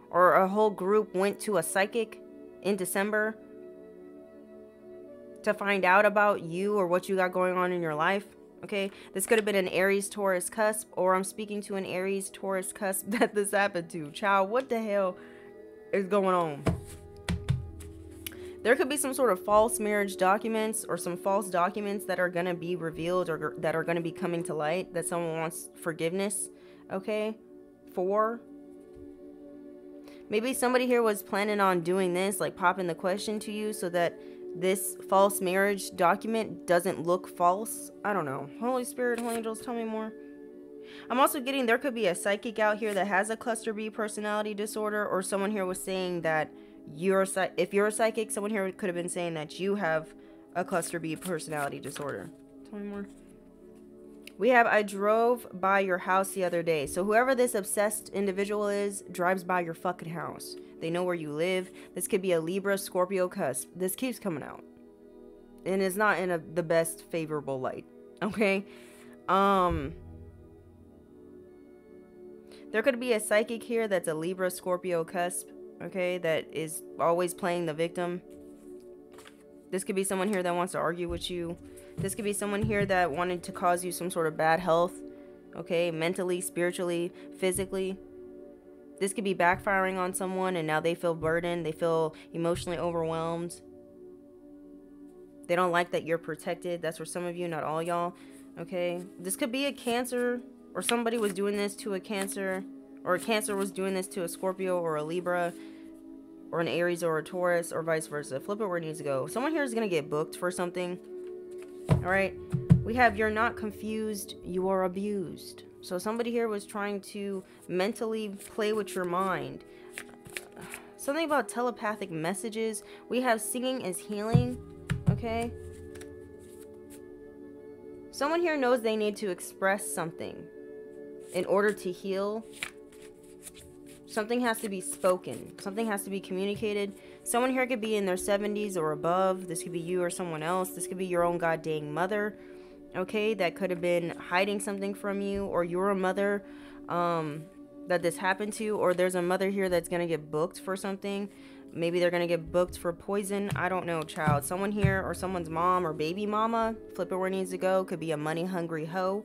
or a whole group went to a psychic in December to find out about you or what you got going on in your life. Okay, this could have been an Aries Taurus cusp, or I'm speaking to an Aries Taurus cusp that this happened to. Child, what the hell is going on? there could be some sort of false marriage documents or some false documents that are going to be revealed or that are going to be coming to light that someone wants forgiveness, okay, for. Maybe somebody here was planning on doing this, like popping the question to you so that this false marriage document doesn't look false. I don't know. Holy Spirit, Holy Angels, tell me more. I'm also getting there could be a psychic out here that has a cluster B personality disorder, or someone here was saying that you're if you're a psychic, someone here could have been saying that you have a cluster B personality disorder. Tell me more. We have I drove by your house the other day. So whoever this obsessed individual is drives by your fucking house. They know where you live. This could be a Libra Scorpio cusp. This keeps coming out. And it's not in a, the best favorable light. Okay? Um there could be a psychic here that's a Libra Scorpio cusp okay, that is always playing the victim. This could be someone here that wants to argue with you. This could be someone here that wanted to cause you some sort of bad health, okay, mentally, spiritually, physically. This could be backfiring on someone and now they feel burdened, they feel emotionally overwhelmed. They don't like that you're protected. That's for some of you, not all y'all. Okay? This could be a cancer or somebody was doing this to a cancer or a cancer was doing this to a Scorpio or a Libra or an Aries or a Taurus or vice versa. Flip it where it needs to go. Someone here is going to get booked for something. All right. We have you're not confused, you are abused. So somebody here was trying to mentally play with your mind. Something about telepathic messages. We have singing is healing. Okay. Someone here knows they need to express something in order to heal Something has to be spoken. Something has to be communicated. Someone here could be in their 70s or above. This could be you or someone else. This could be your own goddamn mother. Okay, that could have been hiding something from you, or you're a mother um, that this happened to, or there's a mother here that's gonna get booked for something. Maybe they're gonna get booked for poison. I don't know, child. Someone here, or someone's mom or baby mama, flip it where it needs to go, could be a money hungry hoe.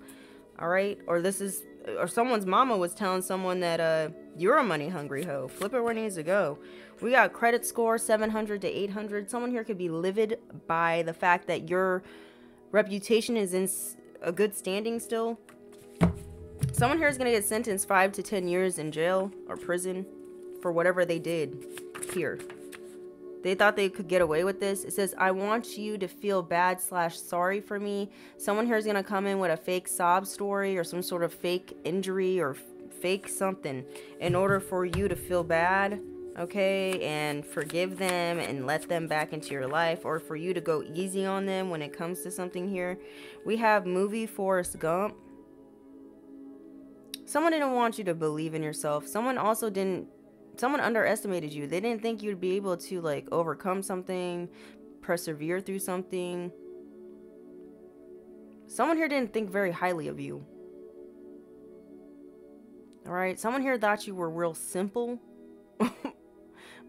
All right, or this is or someone's mama was telling someone that uh you're a money hungry hoe. Flip it where it needs to go. We got credit score 700 to 800. Someone here could be livid by the fact that your reputation is in a good standing still. Someone here is going to get sentenced 5 to 10 years in jail or prison for whatever they did here. They thought they could get away with this. It says, I want you to feel bad slash sorry for me. Someone here is going to come in with a fake sob story or some sort of fake injury or fake something in order for you to feel bad okay, and forgive them and let them back into your life, or for you to go easy on them when it comes to something here. We have movie Forrest Gump. Someone didn't want you to believe in yourself. Someone also didn't, someone underestimated you. They didn't think you'd be able to like overcome something, persevere through something. Someone here didn't think very highly of you. Alright, someone here thought you were real simple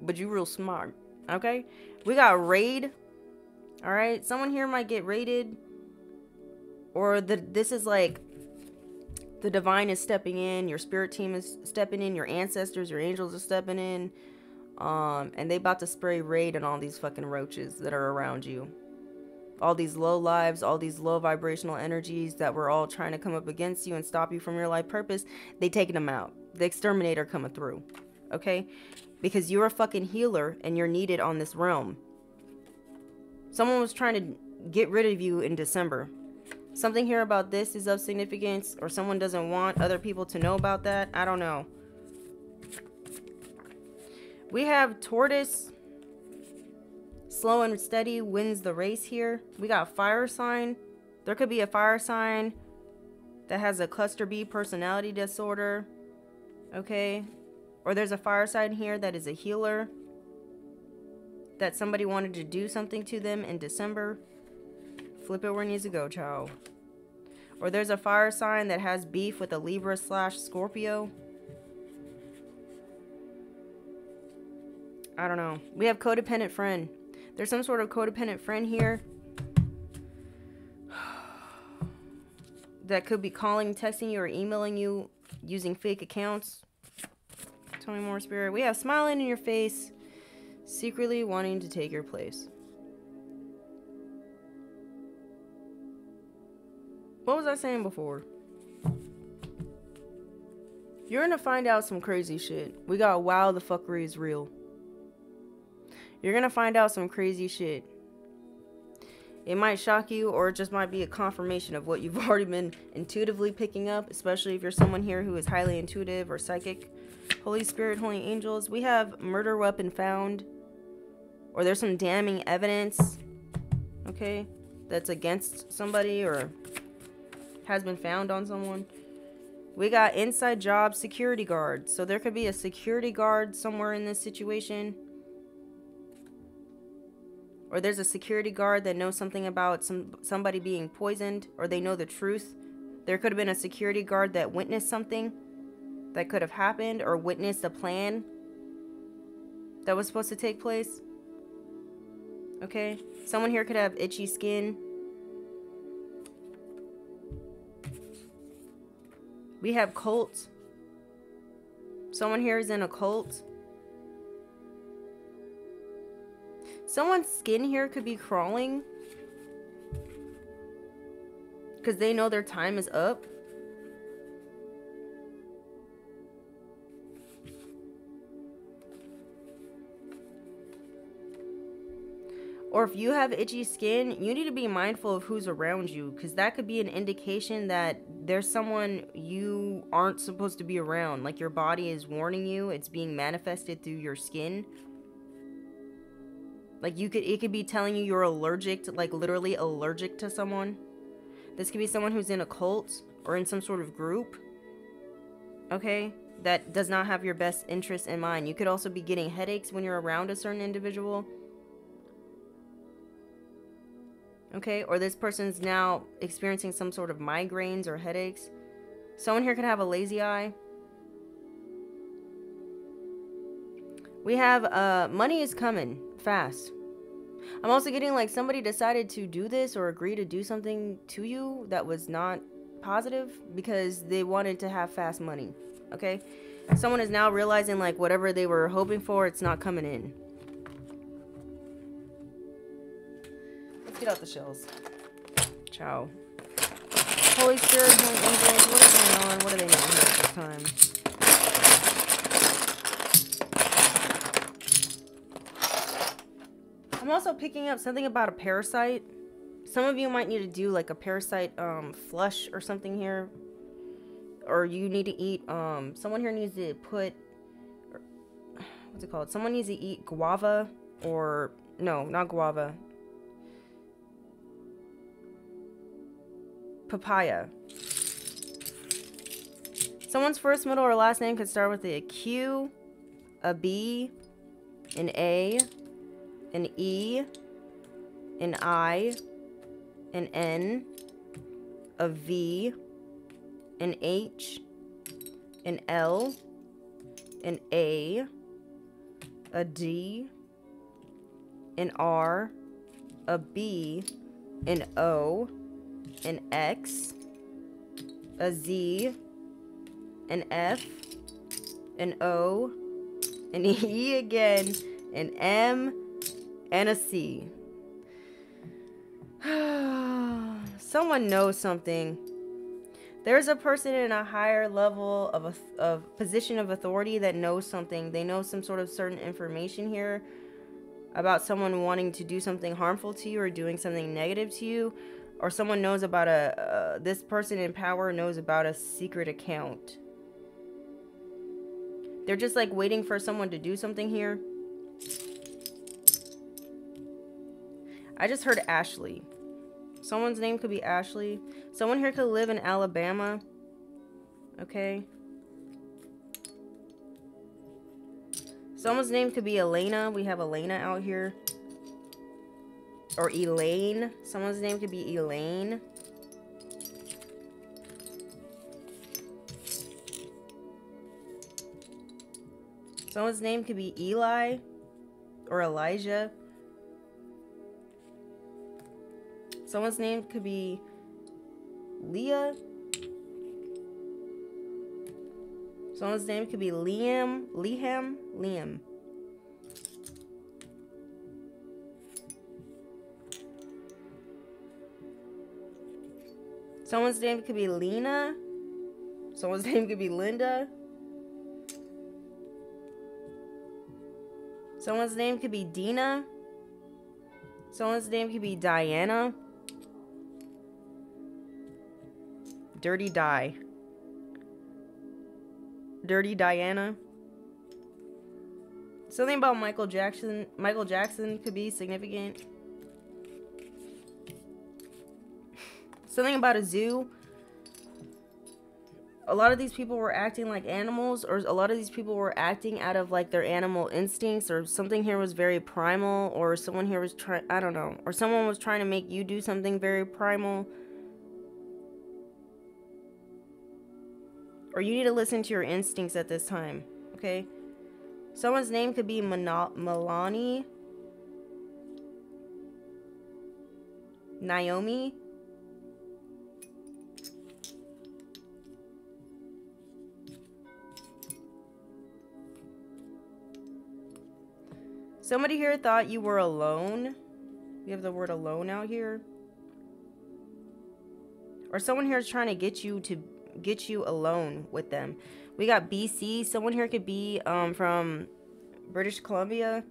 but you real smart. Okay? We got raid. Alright? Someone here might get raided. Or the this is like the divine is stepping in, your spirit team is stepping in, your ancestors, your angels are stepping in. Um, and they about to spray raid on all these fucking roaches that are around you. All these low lives, all these low vibrational energies that were all trying to come up against you and stop you from your life purpose, they taking them out. The exterminator coming through. Okay? Because you're a fucking healer and you're needed on this realm. Someone was trying to get rid of you in December. Something here about this is of significance, or someone doesn't want other people to know about that. I don't know. We have Tortoise. Slow and steady wins the race here. We got Fire Sign. There could be a Fire Sign that has a Cluster B personality disorder. Okay. Or there's a fire sign here that is a healer. That somebody wanted to do something to them in December. Flip it where it needs to go, chow. Or there's a fire sign that has beef with a Libra slash Scorpio. I don't know. We have codependent friend. There's some sort of codependent friend here. that could be calling, texting you, or emailing you using fake accounts. Tell me more, Spirit. We have smiling in your face, secretly wanting to take your place. What was I saying before? You're gonna find out some crazy shit. We got wow the fuckery is real. You're gonna find out some crazy shit. It might shock you or it just might be a confirmation of what you've already been intuitively picking up, especially if you're someone here who is highly intuitive or psychic. Holy Spirit, Holy Angels. We have murder weapon found. Or there's some damning evidence. Okay. That's against somebody or has been found on someone. We got inside job security guard. So there could be a security guard somewhere in this situation. Or there's a security guard that knows something about some somebody being poisoned or they know the truth. There could have been a security guard that witnessed something that could have happened or witnessed a plan that was supposed to take place. Okay? Someone here could have itchy skin. We have cult. Someone here is in a cult. Someone's skin here could be crawling. Because they know their time is up. Or if you have itchy skin, you need to be mindful of who's around you because that could be an indication that there's someone you aren't supposed to be around. Like your body is warning you, it's being manifested through your skin. Like you could it could be telling you you're allergic to like literally allergic to someone. This could be someone who's in a cult or in some sort of group. Okay? That does not have your best interest in mind. You could also be getting headaches when you're around a certain individual okay? Or this person's now experiencing some sort of migraines or headaches. Someone here could have a lazy eye. We have uh, money is coming fast. I'm also getting like somebody decided to do this or agree to do something to you that was not positive because they wanted to have fast money. Okay? Someone is now realizing like whatever they were hoping for, it's not coming in. Get out the shells. Ciao. Holy Spirit, what is going on? What are they doing here at this time? I'm also picking up something about a parasite. Some of you might need to do like a parasite um, flush or something here. Or you need to eat, um, someone here needs to put, what's it called? Someone needs to eat guava or no, not guava. Papaya. Someone's first, middle, or last name could start with a Q, a B, an A, an E, an I, an N, a V, an H, an L, an A, a D, an R, a B, an O, an X, a Z, an F, an O, an E again, an M, and a C. Someone knows something. There's a person in a higher level of a of position of authority that knows something. They know some sort of certain information here about someone wanting to do something harmful to you or doing something negative to you or someone knows about a uh, this person in power knows about a secret account. They're just like waiting for someone to do something here. I just heard ashley. Someone's name could be ashley. Someone here could live in alabama. Okay. Someone's name could be elena. We have elena out here or Elaine. Someone's name could be Elaine. Someone's name could be Eli or Elijah. Someone's name could be Leah. Someone's name could be Liam, Liam, Liam. Someone's name could be Lena. Someone's name could be Linda. Someone's name could be Dina. Someone's name could be Diana. Dirty Di. Dirty Diana. Something about Michael Jackson. Michael Jackson could be significant. Something about a zoo. A lot of these people were acting like animals, or a lot of these people were acting out of like their animal instincts, or something here was very primal, or someone here was trying, I don't know, or someone was trying to make you do something very primal. Or you need to listen to your instincts at this time, okay? Someone's name could be Milani. Naomi. Somebody here thought you were alone. We have the word alone out here. Or someone here is trying to get you to get you alone with them. We got BC. Someone here could be um, from British Columbia.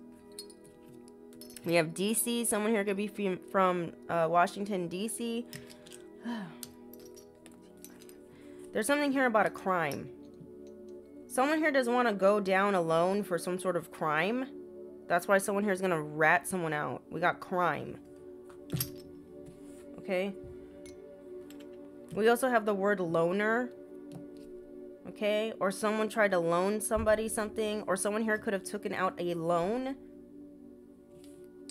We have DC. Someone here could be from, from uh, Washington, DC. There's something here about a crime. Someone here doesn't want to go down alone for some sort of crime. That's why someone here is going to rat someone out. We got crime. Okay. We also have the word loner. Okay. Or someone tried to loan somebody something. Or someone here could have taken out a loan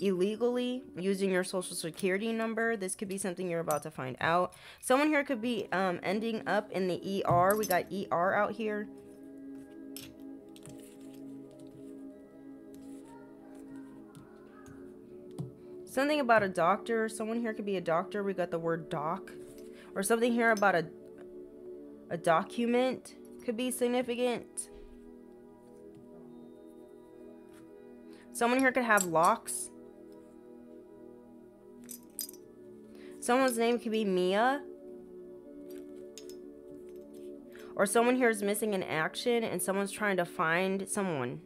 illegally using your social security number. This could be something you're about to find out. Someone here could be um, ending up in the ER. We got ER out here. Something about a doctor. Someone here could be a doctor. We got the word doc. Or something here about a, a document could be significant. Someone here could have locks. Someone's name could be Mia. Or someone here is missing in action and someone's trying to find someone.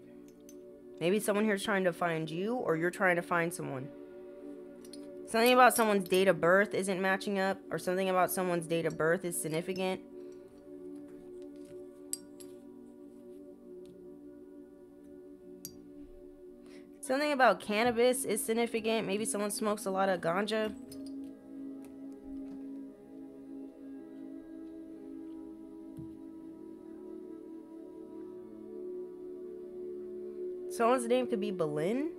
Maybe someone here is trying to find you or you're trying to find someone. Something about someone's date of birth isn't matching up, or something about someone's date of birth is significant. Something about cannabis is significant. Maybe someone smokes a lot of ganja. Someone's name could be Berlin.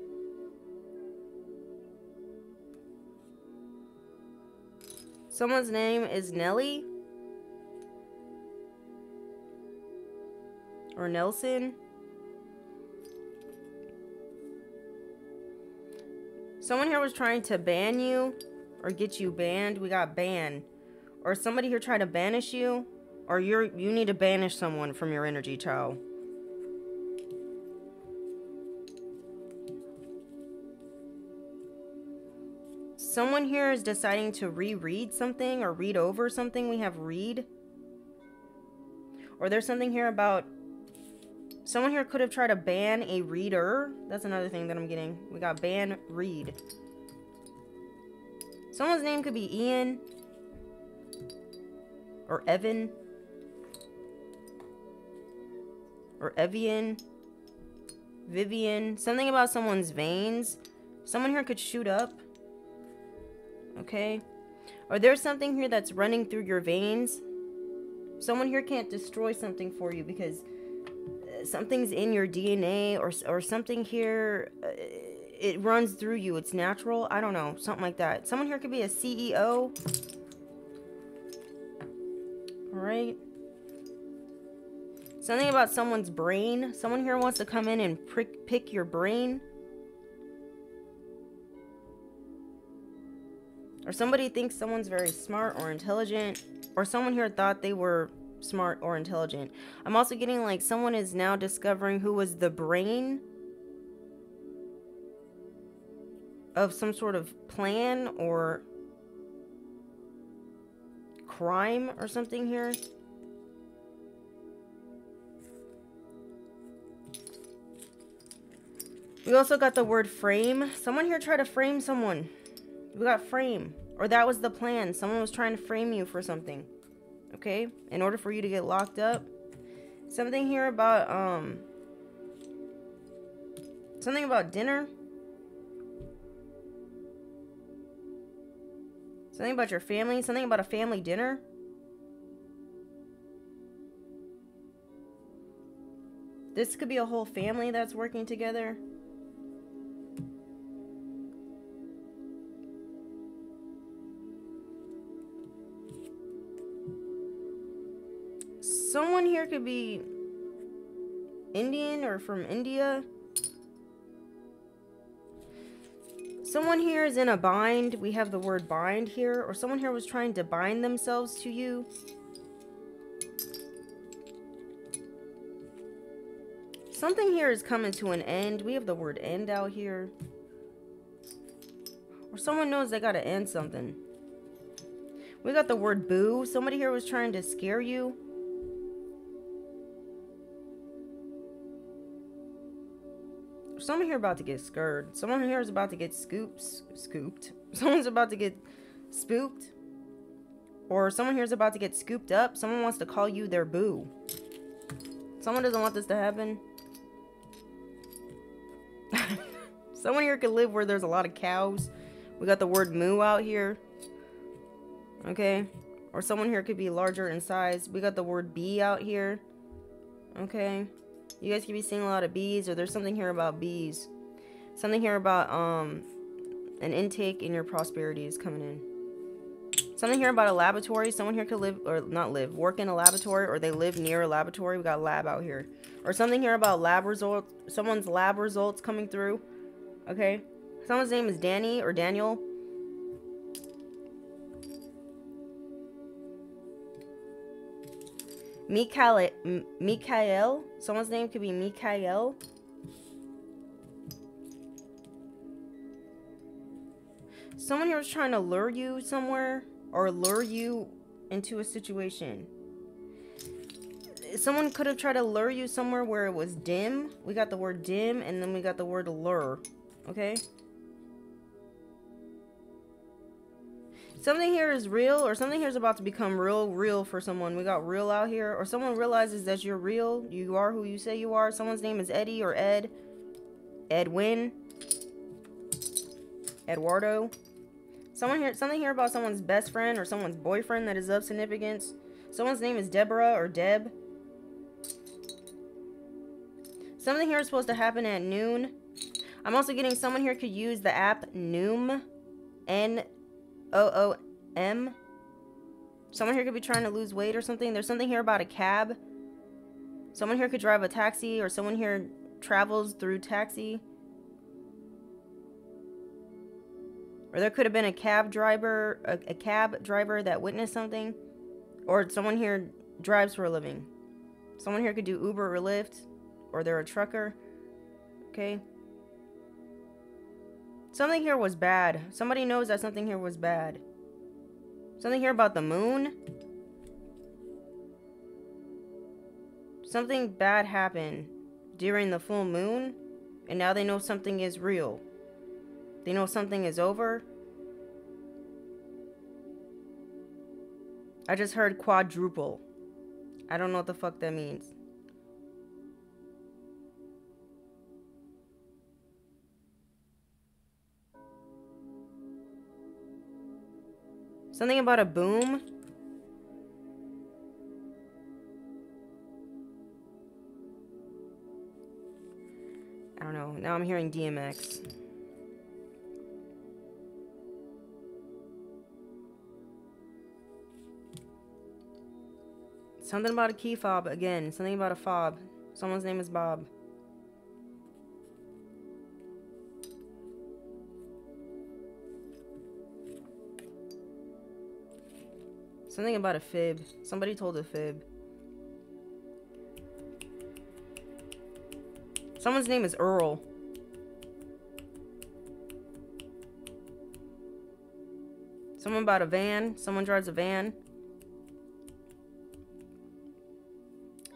Someone's name is Nelly. Or Nelson. Someone here was trying to ban you or get you banned. We got banned. Or somebody here tried to banish you. Or you're you need to banish someone from your energy, child. Someone here is deciding to reread something or read over something. We have read. Or there's something here about Someone here could have tried to ban a reader. That's another thing that I'm getting. We got ban read. Someone's name could be Ian. Or Evan. Or Evian. Vivian. Something about someone's veins. Someone here could shoot up. Okay. Or there's something here that's running through your veins. Someone here can't destroy something for you because something's in your DNA or or something here. Uh, it runs through you. It's natural. I don't know. Something like that. Someone here could be a CEO. All right. Something about someone's brain. Someone here wants to come in and prick, pick your brain. Or somebody thinks someone's very smart or intelligent. Or someone here thought they were smart or intelligent. I'm also getting like someone is now discovering who was the brain of some sort of plan or crime or something here. We also got the word frame. Someone here tried to frame someone. We got frame. Or that was the plan. Someone was trying to frame you for something okay? In order for you to get locked up. Something here about, um, something about dinner. Something about your family. Something about a family dinner. This could be a whole family that's working together. Someone here could be Indian or from India. Someone here is in a bind. We have the word bind here. Or someone here was trying to bind themselves to you. Something here is coming to an end. We have the word end out here. Or someone knows they gotta end something. We got the word boo. Somebody here was trying to scare you. Someone here about to get scared. Someone here is about to get scooped. Scooped. Someone's about to get spooked. Or someone here is about to get scooped up. Someone wants to call you their boo. Someone doesn't want this to happen. someone here could live where there's a lot of cows. We got the word moo out here. Okay. Or someone here could be larger in size. We got the word bee out here. Okay. You guys could be seeing a lot of bees, or there's something here about bees. Something here about um an intake in your prosperity is coming in. Something here about a laboratory. Someone here could live, or not live, work in a laboratory, or they live near a laboratory. We got a lab out here. Or something here about lab results. Someone's lab results coming through. Okay. Someone's name is Danny or Daniel. Mikael, Mikael. Someone's name could be Mikael. Someone here was trying to lure you somewhere or lure you into a situation. Someone could have tried to lure you somewhere where it was dim. We got the word dim and then we got the word lure. Okay? Something here is real or something here is about to become real real for someone we got real out here or someone realizes that you're real you are who you say you are someone's name is eddie or ed edwin Eduardo. Someone here, something here about someone's best friend or someone's boyfriend that is of significance. Someone's name is Deborah or Deb. Something here is supposed to happen at noon. I'm also getting someone here could use the app Noom. N-O-O-M. Someone here could be trying to lose weight or something. There's something here about a cab. Someone here could drive a taxi or someone here travels through taxi. Or there could have been a cab driver, a, a cab driver that witnessed something. Or someone here drives for a living. Someone here could do Uber or Lyft. Or they're a trucker. Okay. Something here was bad. Somebody knows that something here was bad. Something here about the moon. Something bad happened during the full moon. And now they know something is real. They know something is over. I just heard quadruple. I don't know what the fuck that means. Something about a boom. I don't know. Now I'm hearing DMX. Something about a key fob again. Something about a fob. Someone's name is Bob. Something about a fib. Somebody told a fib. Someone's name is Earl. Someone bought a van. Someone drives a van.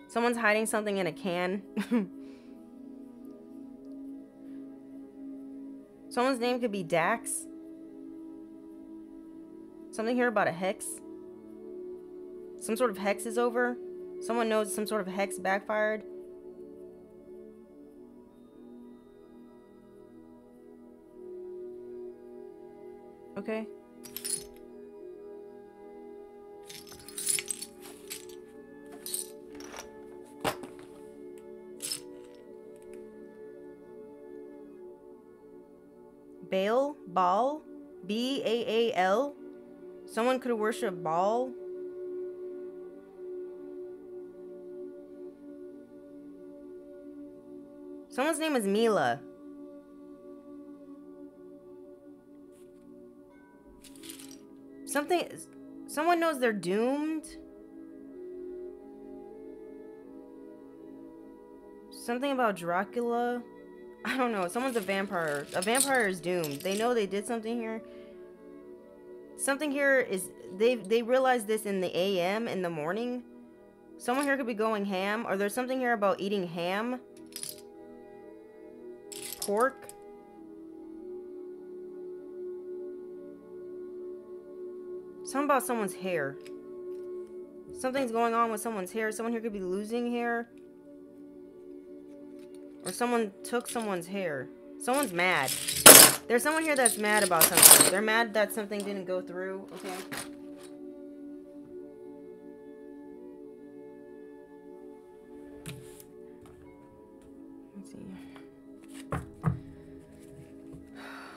Someone's hiding something in a can. Someone's name could be Dax. Something here about a hex. Some sort of hex is over. Someone knows some sort of hex backfired. Okay. Baal? Baal? B-A-A-L? Someone could worship Baal? Someone's name is Mila. Something... Someone knows they're doomed? Something about Dracula? I don't know. Someone's a vampire. A vampire is doomed. They know they did something here. Something here is... They, they realized this in the AM, in the morning. Someone here could be going ham. Or there's something here about eating ham pork. Something about someone's hair. Something's going on with someone's hair. Someone here could be losing hair. Or someone took someone's hair. Someone's mad. There's someone here that's mad about something. They're mad that something didn't go through. Okay.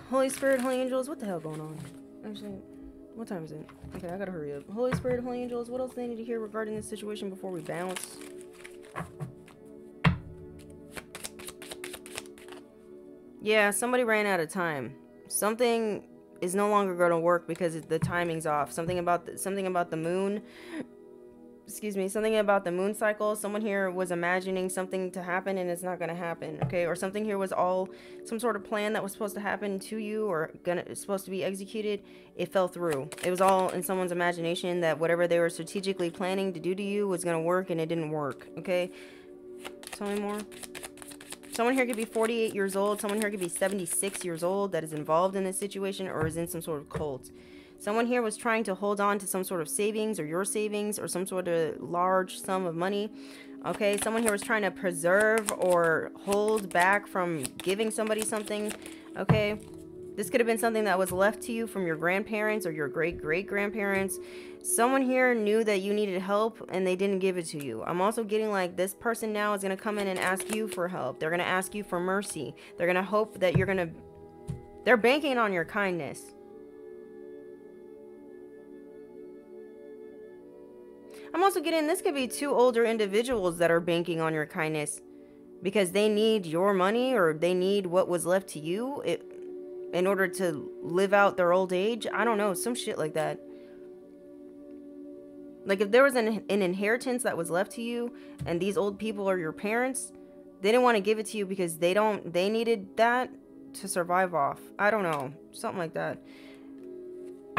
Holy Spirit, Holy Angels, what the hell going on? Actually, what time is it? Okay, I gotta hurry up. Holy Spirit, Holy Angels, what else do they need to hear regarding this situation before we bounce? Yeah, somebody ran out of time. Something is no longer going to work because the timing's off. Something about the, something about the moon excuse me, something about the moon cycle. Someone here was imagining something to happen and it's not going to happen, okay? Or something here was all some sort of plan that was supposed to happen to you or gonna supposed to be executed. It fell through. It was all in someone's imagination that whatever they were strategically planning to do to you was going to work and it didn't work, okay? Tell me more. Someone here could be 48 years old. Someone here could be 76 years old that is involved in this situation or is in some sort of cult. Someone here was trying to hold on to some sort of savings or your savings or some sort of large sum of money. Okay, someone here was trying to preserve or hold back from giving somebody something. Okay, This could have been something that was left to you from your grandparents or your great great grandparents. Someone here knew that you needed help and they didn't give it to you. I'm also getting like this person now is going to come in and ask you for help. They're going to ask you for mercy. They're going to hope that you're going to. They're banking on your kindness. I'm also getting this could be two older individuals that are banking on your kindness because they need your money or they need what was left to you. It in order to live out their old age. I don't know, some shit like that. Like if there was an, an inheritance that was left to you and these old people are your parents, they didn't want to give it to you because they don't they needed that to survive off. I don't know, something like that.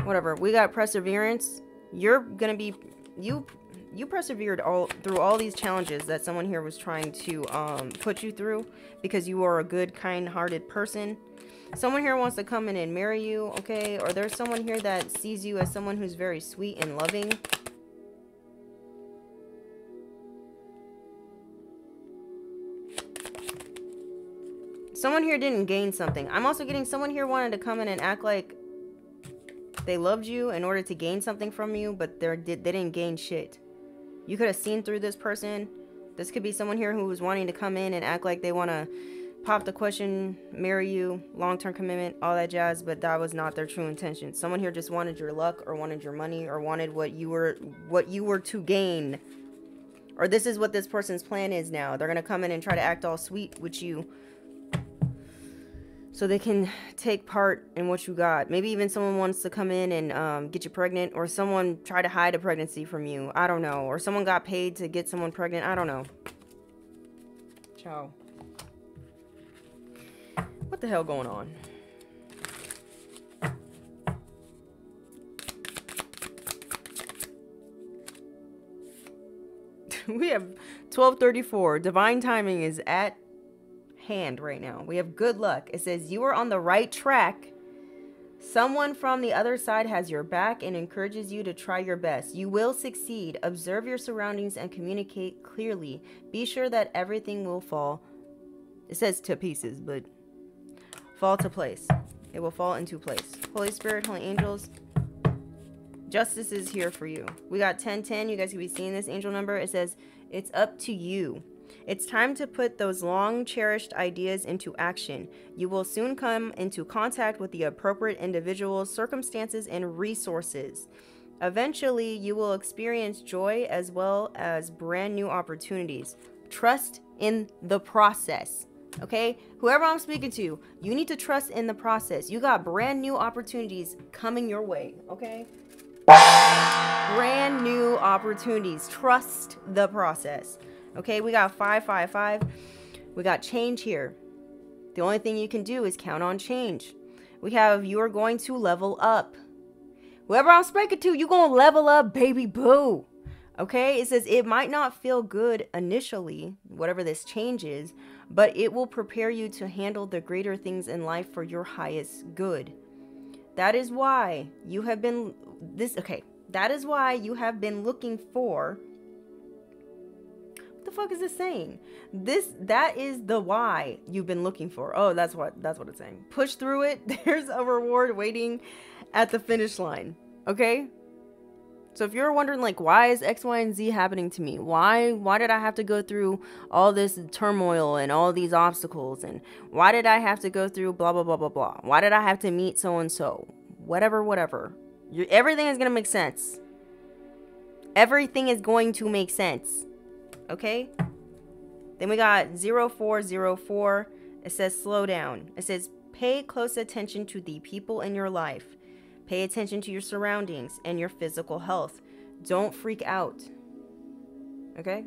Whatever. We got perseverance. You're going to be you you persevered all through all these challenges that someone here was trying to um, put you through because you are a good kind-hearted person someone here wants to come in and marry you, okay? Or there's someone here that sees you as someone who's very sweet and loving. Someone here didn't gain something. I'm also getting someone here wanted to come in and act like they loved you in order to gain something from you, but they they didn't gain shit. You could have seen through this person. This could be someone here who was wanting to come in and act like they want to pop the question, marry you, long-term commitment, all that jazz, but that was not their true intention. Someone here just wanted your luck or wanted your money or wanted what you were what you were to gain. Or this is what this person's plan is now. They're going to come in and try to act all sweet with you so they can take part in what you got. Maybe even someone wants to come in and um, get you pregnant, or someone try to hide a pregnancy from you. I don't know. Or someone got paid to get someone pregnant. I don't know. Ciao. What the hell going on? we have 1234. Divine timing is at hand right now. We have good luck. It says you are on the right track. Someone from the other side has your back and encourages you to try your best. You will succeed. Observe your surroundings and communicate clearly. Be sure that everything will fall. It says to pieces, but fall to place. It will fall into place. Holy Spirit, Holy Angels, justice is here for you. We got 1010. You guys can be seeing this angel number. It says, It's up to you. It's time to put those long cherished ideas into action. You will soon come into contact with the appropriate individuals, circumstances, and resources. Eventually, you will experience joy as well as brand new opportunities. Trust in the process. Okay? Whoever I'm speaking to, you need to trust in the process. You got brand new opportunities coming your way. Okay? Brand new opportunities. Trust the process. Okay? We got 555. We got change here. The only thing you can do is count on change. We have you are going to level up. Whoever I'm speaking to, you're going to level up, baby boo. Okay? It says it might not feel good initially, whatever this change is, but it will prepare you to handle the greater things in life for your highest good. That is why you have been this okay. That is why you have been looking for the fuck is this saying? This that is the why you've been looking for. Oh, that's what that's what it's saying. Push through it. There's a reward waiting at the finish line. Okay? So if you're wondering like why is X, Y, and Z happening to me? Why why did I have to go through all this turmoil and all these obstacles and why did I have to go through blah blah blah blah blah? Why did I have to meet so and so? Whatever, whatever. you everything is gonna make sense. Everything is going to make sense. Okay? Then we got 0404. It says slow down. It says pay close attention to the people in your life. Pay attention to your surroundings and your physical health. Don't freak out. Okay?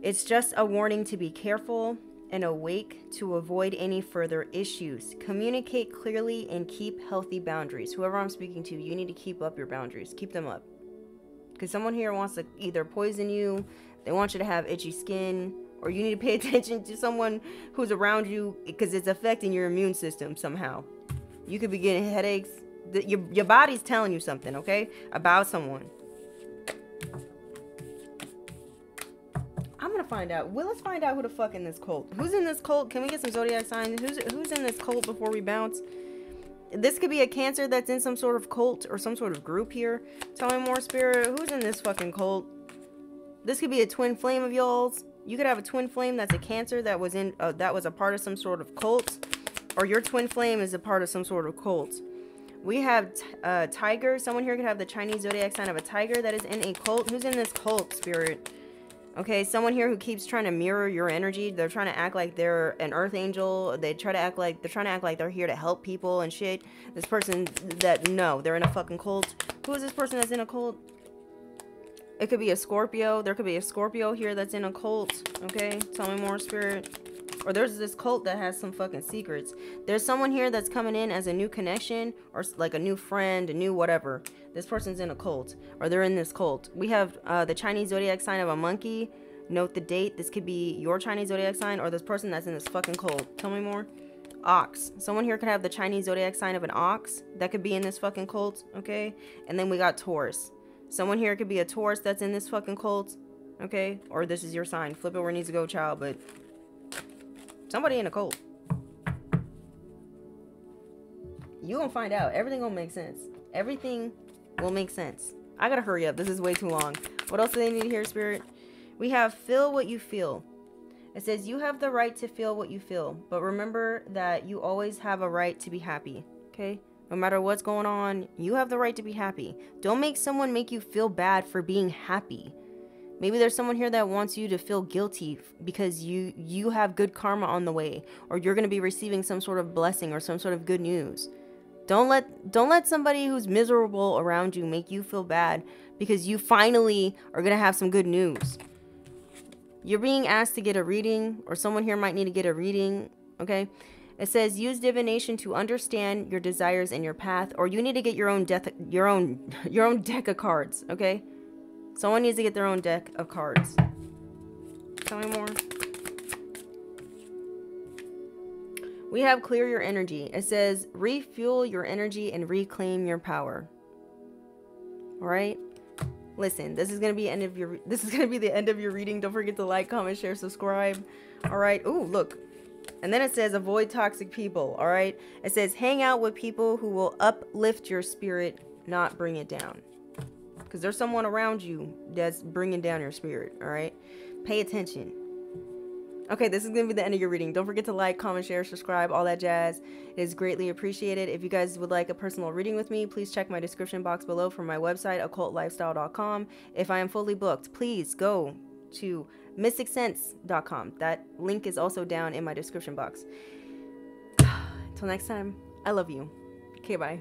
It's just a warning to be careful and awake to avoid any further issues. Communicate clearly and keep healthy boundaries. Whoever I'm speaking to, you need to keep up your boundaries. Keep them up. Because someone here wants to either poison you, they want you to have itchy skin, or you need to pay attention to someone who's around you because it's affecting your immune system somehow. You could be getting headaches. The, your, your body's telling you something, okay? About someone. I'm gonna find out. Well, let's find out who the fuck in this cult. Who's in this cult? Can we get some zodiac signs? Who's who's in this cult before we bounce? This could be a cancer that's in some sort of cult or some sort of group here. Tell me more, spirit. Who's in this fucking cult? This could be a twin flame of y'all's. You could have a twin flame that's a cancer that was in uh, that was a part of some sort of cult, or your twin flame is a part of some sort of cult. We have uh, tiger. Someone here could have the Chinese zodiac sign of a tiger that is in a cult. Who's in this cult, spirit? Okay, someone here who keeps trying to mirror your energy. They're trying to act like they're an earth angel. They try to act like they're trying to act like they're here to help people and shit. This person that no, they're in a fucking cult. Who is this person that's in a cult? It could be a Scorpio. There could be a Scorpio here that's in a cult. Okay, tell me more, spirit. Or there's this cult that has some fucking secrets. There's someone here that's coming in as a new connection or like a new friend, a new whatever. This person's in a cult or they're in this cult. We have uh, the Chinese zodiac sign of a monkey. Note the date. This could be your Chinese zodiac sign or this person that's in this fucking cult. Tell me more. Ox. Someone here could have the Chinese zodiac sign of an ox. That could be in this fucking cult. Okay. And then we got Taurus. Someone here could be a Taurus that's in this fucking cult. Okay. Or this is your sign. Flip it where it needs to go, child. But Somebody in a cult. You gonna find out. Everything gonna make sense. Everything will make sense. I gotta hurry up. This is way too long. What else do they need hear, Spirit? We have feel what you feel. It says you have the right to feel what you feel, but remember that you always have a right to be happy. Okay? No matter what's going on, you have the right to be happy. Don't make someone make you feel bad for being happy. Maybe there's someone here that wants you to feel guilty because you you have good karma on the way or you're going to be receiving some sort of blessing or some sort of good news. Don't let don't let somebody who's miserable around you make you feel bad because you finally are going to have some good news. You're being asked to get a reading or someone here might need to get a reading, okay? It says use divination to understand your desires and your path or you need to get your own death your own your own deck of cards, okay? Someone needs to get their own deck of cards. Tell me more. We have clear your energy. It says refuel your energy and reclaim your power. All right? Listen, this is going to be end of your this is to be the end of your reading. Don't forget to like, comment, share, subscribe. All right? Ooh, look. And then it says avoid toxic people, all right? It says hang out with people who will uplift your spirit, not bring it down because there's someone around you that's bringing down your spirit all right pay attention. Okay this is gonna be the end of your reading. Don't forget to like comment share subscribe all that jazz it is greatly appreciated. If you guys would like a personal reading with me please check my description box below for my website occultlifestyle.com if i am fully booked please go to mysticsense.com that link is also down in my description box. Until next time i love you. Okay bye